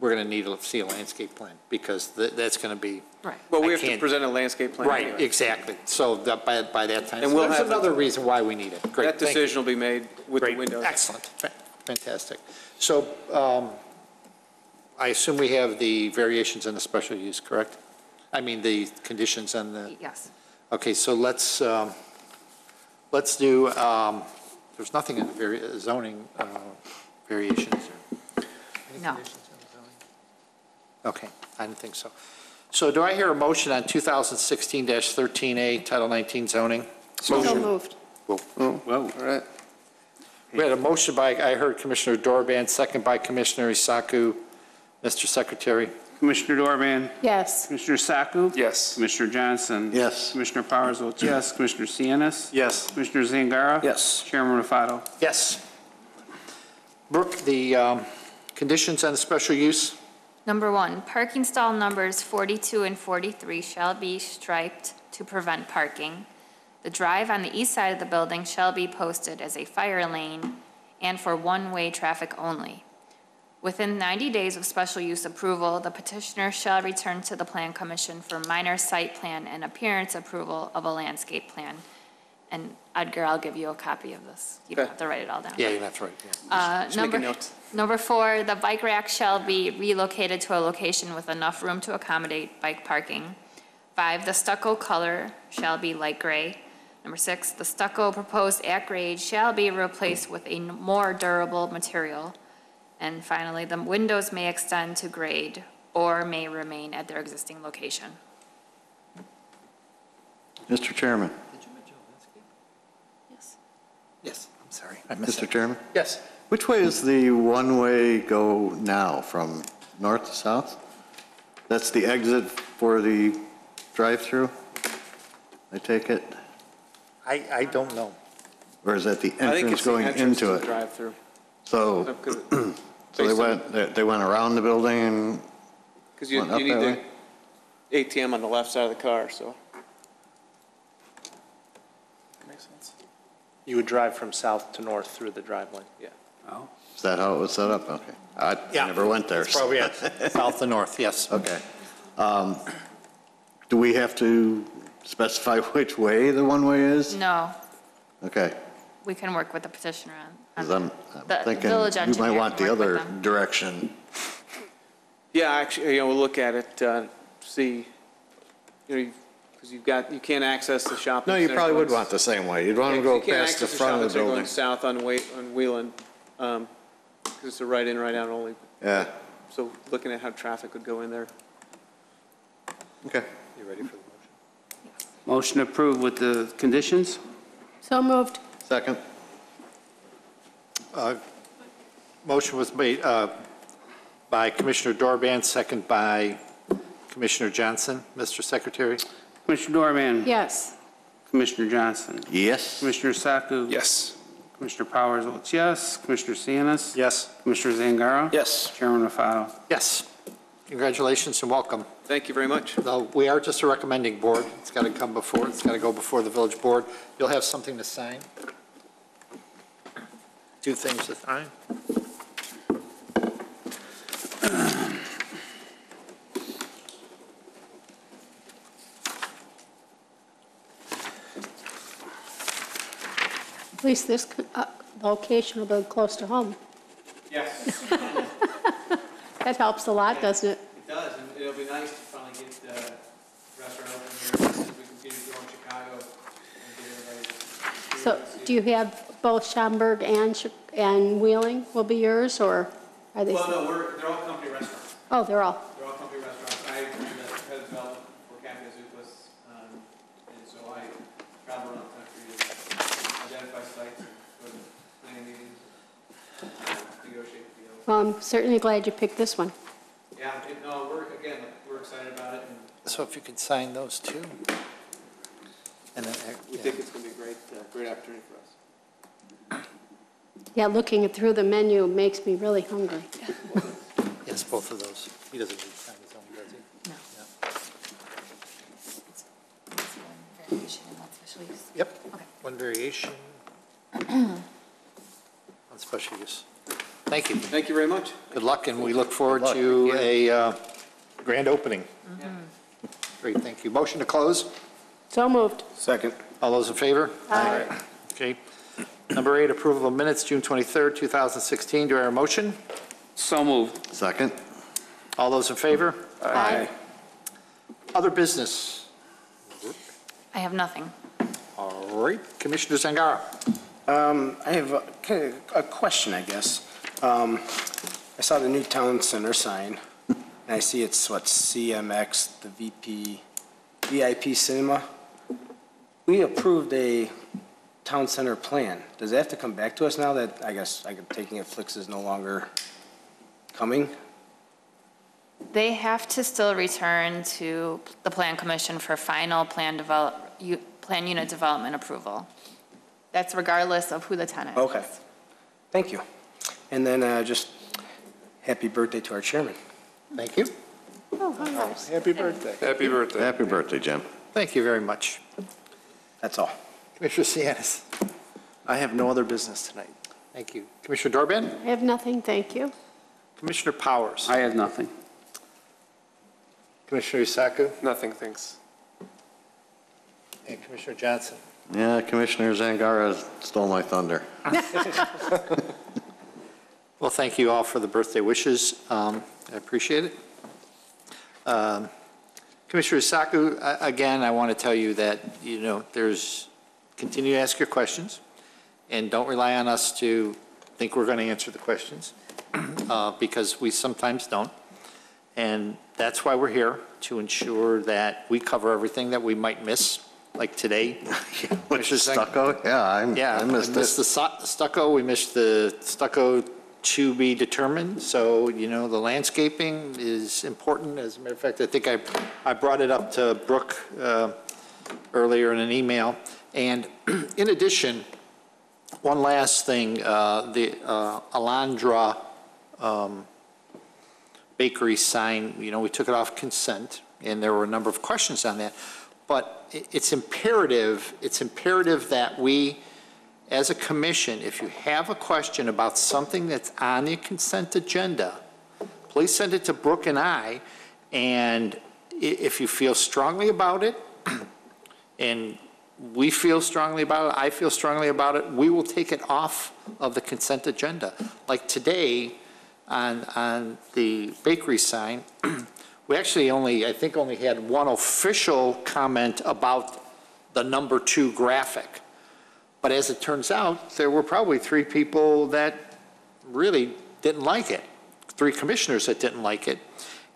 we're going to need to see a landscape plan, because tha- that's going to be, Right. Well, we I have to can't- present a landscape plan right, anyway. exactly. So that by, by that time, And so we'll that's have- another reason why we need it. Great, That thank you. decision will be made with the Great, windows. Excellent, Fa- fantastic. So um, I assume we have the variations in the special use, correct? I mean, the conditions and the. Yes. Okay, so let's, um, let's do, um, there's nothing in the vari- zoning uh, variations. Any No. conditions in the zoning? Okay, I didn't think so. So do I hear a motion on 2016-13A, Title 19 zoning? So moved. Oh, well, all right. We had a motion by, I heard Commissioner Dorban, second by Commissioner Isaku. Mr. Secretary? Commissioner Dorban? Yes. Commissioner Saku? Yes. Commissioner Johnson? Yes. Commissioner Powers votes yes. Commissioner Sianis? Yes. Commissioner Zangara? Yes. Chairman Rafato? Yes. Brooke, the um, conditions on the special use? Number one, parking stall numbers 42 and 43 shall be striped to prevent parking. The drive on the east side of the building shall be posted as a fire lane and for one-way traffic only. Within 90 days of special use approval, the petitioner shall return to the Plan Commission for minor site plan and appearance approval of a landscape plan. And Edgar, I'll give you a copy of this. You don't have to write it all down. Yeah, that's right. yeah. Uh, Just making Number notes. Number four, the bike rack shall be relocated to a location with enough room to accommodate bike parking. Five, the stucco color shall be light gray. Number six, the stucco proposed at grade shall be replaced with a more durable material. And finally, the windows may extend to grade or may remain at their existing location. Mr. Chairman, Yes. Yes, I'm sorry. I missed Mr. it. Chairman, Yes. Which way is the one-way go now, from north to south? That's the exit for the drive-through, I take it? I, I don't know. Or is that the I think entrance it's the going entrance to the it? drive-through. So, Because so they went, they- they went around the building and, you Went up you need that the ATM on the left side of the car, so. Makes sense. You would drive from south to north through the driveway. Yeah. Oh. is that how it was set up? Okay. I Yeah. never went there. It's probably it. South to north, yes. Okay. Um, Do we have to specify which way the one-way is? No, Okay, we can work with the petitioner on- on because I'm I'm thinking village you might engineer want can the work with other them. direction. Yeah, actually, you know, we'll look at it, uh, see, you know, because you've got, you can't access the shopping No, center. you probably would going- want the same way. You'd want Yeah, to 'cause go you can't past the access front of the shopping center building. Going south on Wa, on Wheeling, because it's a right in, right out only. Yeah, So looking at how traffic would go in there. okay. You ready for the motion? Motion approved with the conditions? So moved. Second? Uh, Motion was made uh, by Commissioner Dorban, second by Commissioner Johnson. Mr. Secretary? Commissioner Dorban? Yes. Commissioner Johnson? Yes? Commissioner Saku? Yes. Commissioner Powers votes yes. Commissioner Sianis? Yes. Commissioner Zangara? Yes. Chairman Rafato? Yes. Congratulations and welcome. Thank you very much. Though we are just a recommending board. It's got to come before, it's got to go before the village board. You'll have something to sign. Two things to sign. At least this uh, location will be close to home. Yes. That helps a lot, doesn't it? It does, and it'll be nice to finally get the restaurant open here, since we continue to go in Chicago and get everybody. So do you have both Schaumburg and, and Wheeling will be yours, or are they? Well, no, we're, they're all company restaurants. Oh, they're all, They're all company restaurants. I am the head of development for Cafe Zupas, um, and so I travel around the country and identify sites and go to planning meetings, negotiate deals. Well, I'm certainly glad you picked this one. Yeah, it- no, we're, again, we're excited about it, and So if you could sign those two. And then, we yeah. think it's gonna be a great, uh, great opportunity for us. Yeah, looking through the menu makes me really hungry. yes, both of those. He doesn't need to sign his own, does he? No. Yeah. Variation in that special use. Yep, Okay. one variation. On special use. Thank you. Thank you very much. Good luck, and we look forward luck. to a uh, grand opening. Great, thank you. Motion to close? So moved. Second. All those in favor? Aye. Okay. Number eight, approval of minutes, June 23rd, 2016. Do I hear a motion? So moved. Second? All those in favor? Aye. Other business? I have nothing. All right, Commissioner Zangara. Um, I have a, a question, I guess. Um, I saw the new town center sign, and I see it's what, CMX, the VP, VIP Cinema. We approved a town center plan. Does that have to come back to us now that, I guess, I'm taking it Flix is no longer coming? They have to still return to the Plan Commission for final plan develop, plan unit development approval. That's regardless of who the tenant is. Okay. Thank you. And then uh, just happy birthday to our chairman. Thank you. Happy birthday. Happy birthday. Happy birthday, Jim. Thank you very much. That's all. Commissioner Sianis. I have no other business tonight. Thank you. Commissioner Dorbin? I have nothing, thank you. Commissioner Powers? I have nothing. Commissioner Isaku? Nothing, thanks. And Commissioner Johnson? Yeah, Commissioner Zangara stole my thunder. Well, thank you all for the birthday wishes. Um, I appreciate it. Um, Commissioner Saku, again, I want to tell you that, you know, there's, continue to ask your questions, and don't rely on us to think we're going to answer the questions, uh, because we sometimes don't. And that's why we're here, to ensure that we cover everything that we might miss, like today. Which Zang- stucco? Yeah, I'm- Yeah, I missed the it. stu- stucco, we missed the stucco to be determined, so, you know, the landscaping is important. As a matter of fact, I think I, I brought it up to Brooke uh, earlier in an email. And in addition, one last thing, uh, the uh, Alondra um, Bakery sign, you know, we took it off consent, and there were a number of questions on that. But it's imperative, it's imperative that we, as a commission, if you have a question about something that's on the consent agenda, please send it to Brooke and I, and if you feel strongly about it, and we feel strongly about it, I feel strongly about it, we will take it off of the consent agenda. Like today, on, on the bakery sign, we actually only, I think only had one official comment about the number two graphic. But as it turns out, there were probably three people that really didn't like it, three commissioners that didn't like it.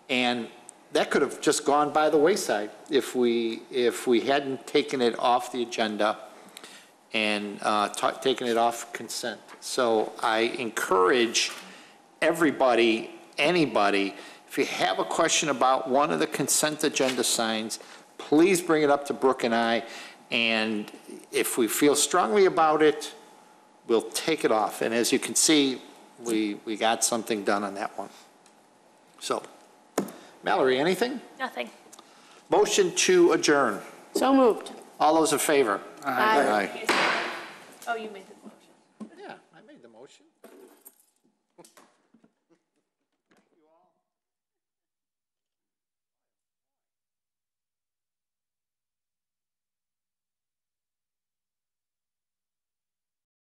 And that could have just gone by the wayside if we, if we hadn't taken it off the agenda and uh, taken it off consent. So I encourage everybody, anybody, if you have a question about one of the consent agenda signs, please bring it up to Brooke and I, and if we feel strongly about it, we'll take it off. And as you can see, we, we got something done on that one. So, Mallory, anything? Nothing. Motion to adjourn. So moved. All those in favor? Aye. Aye. Oh, you made the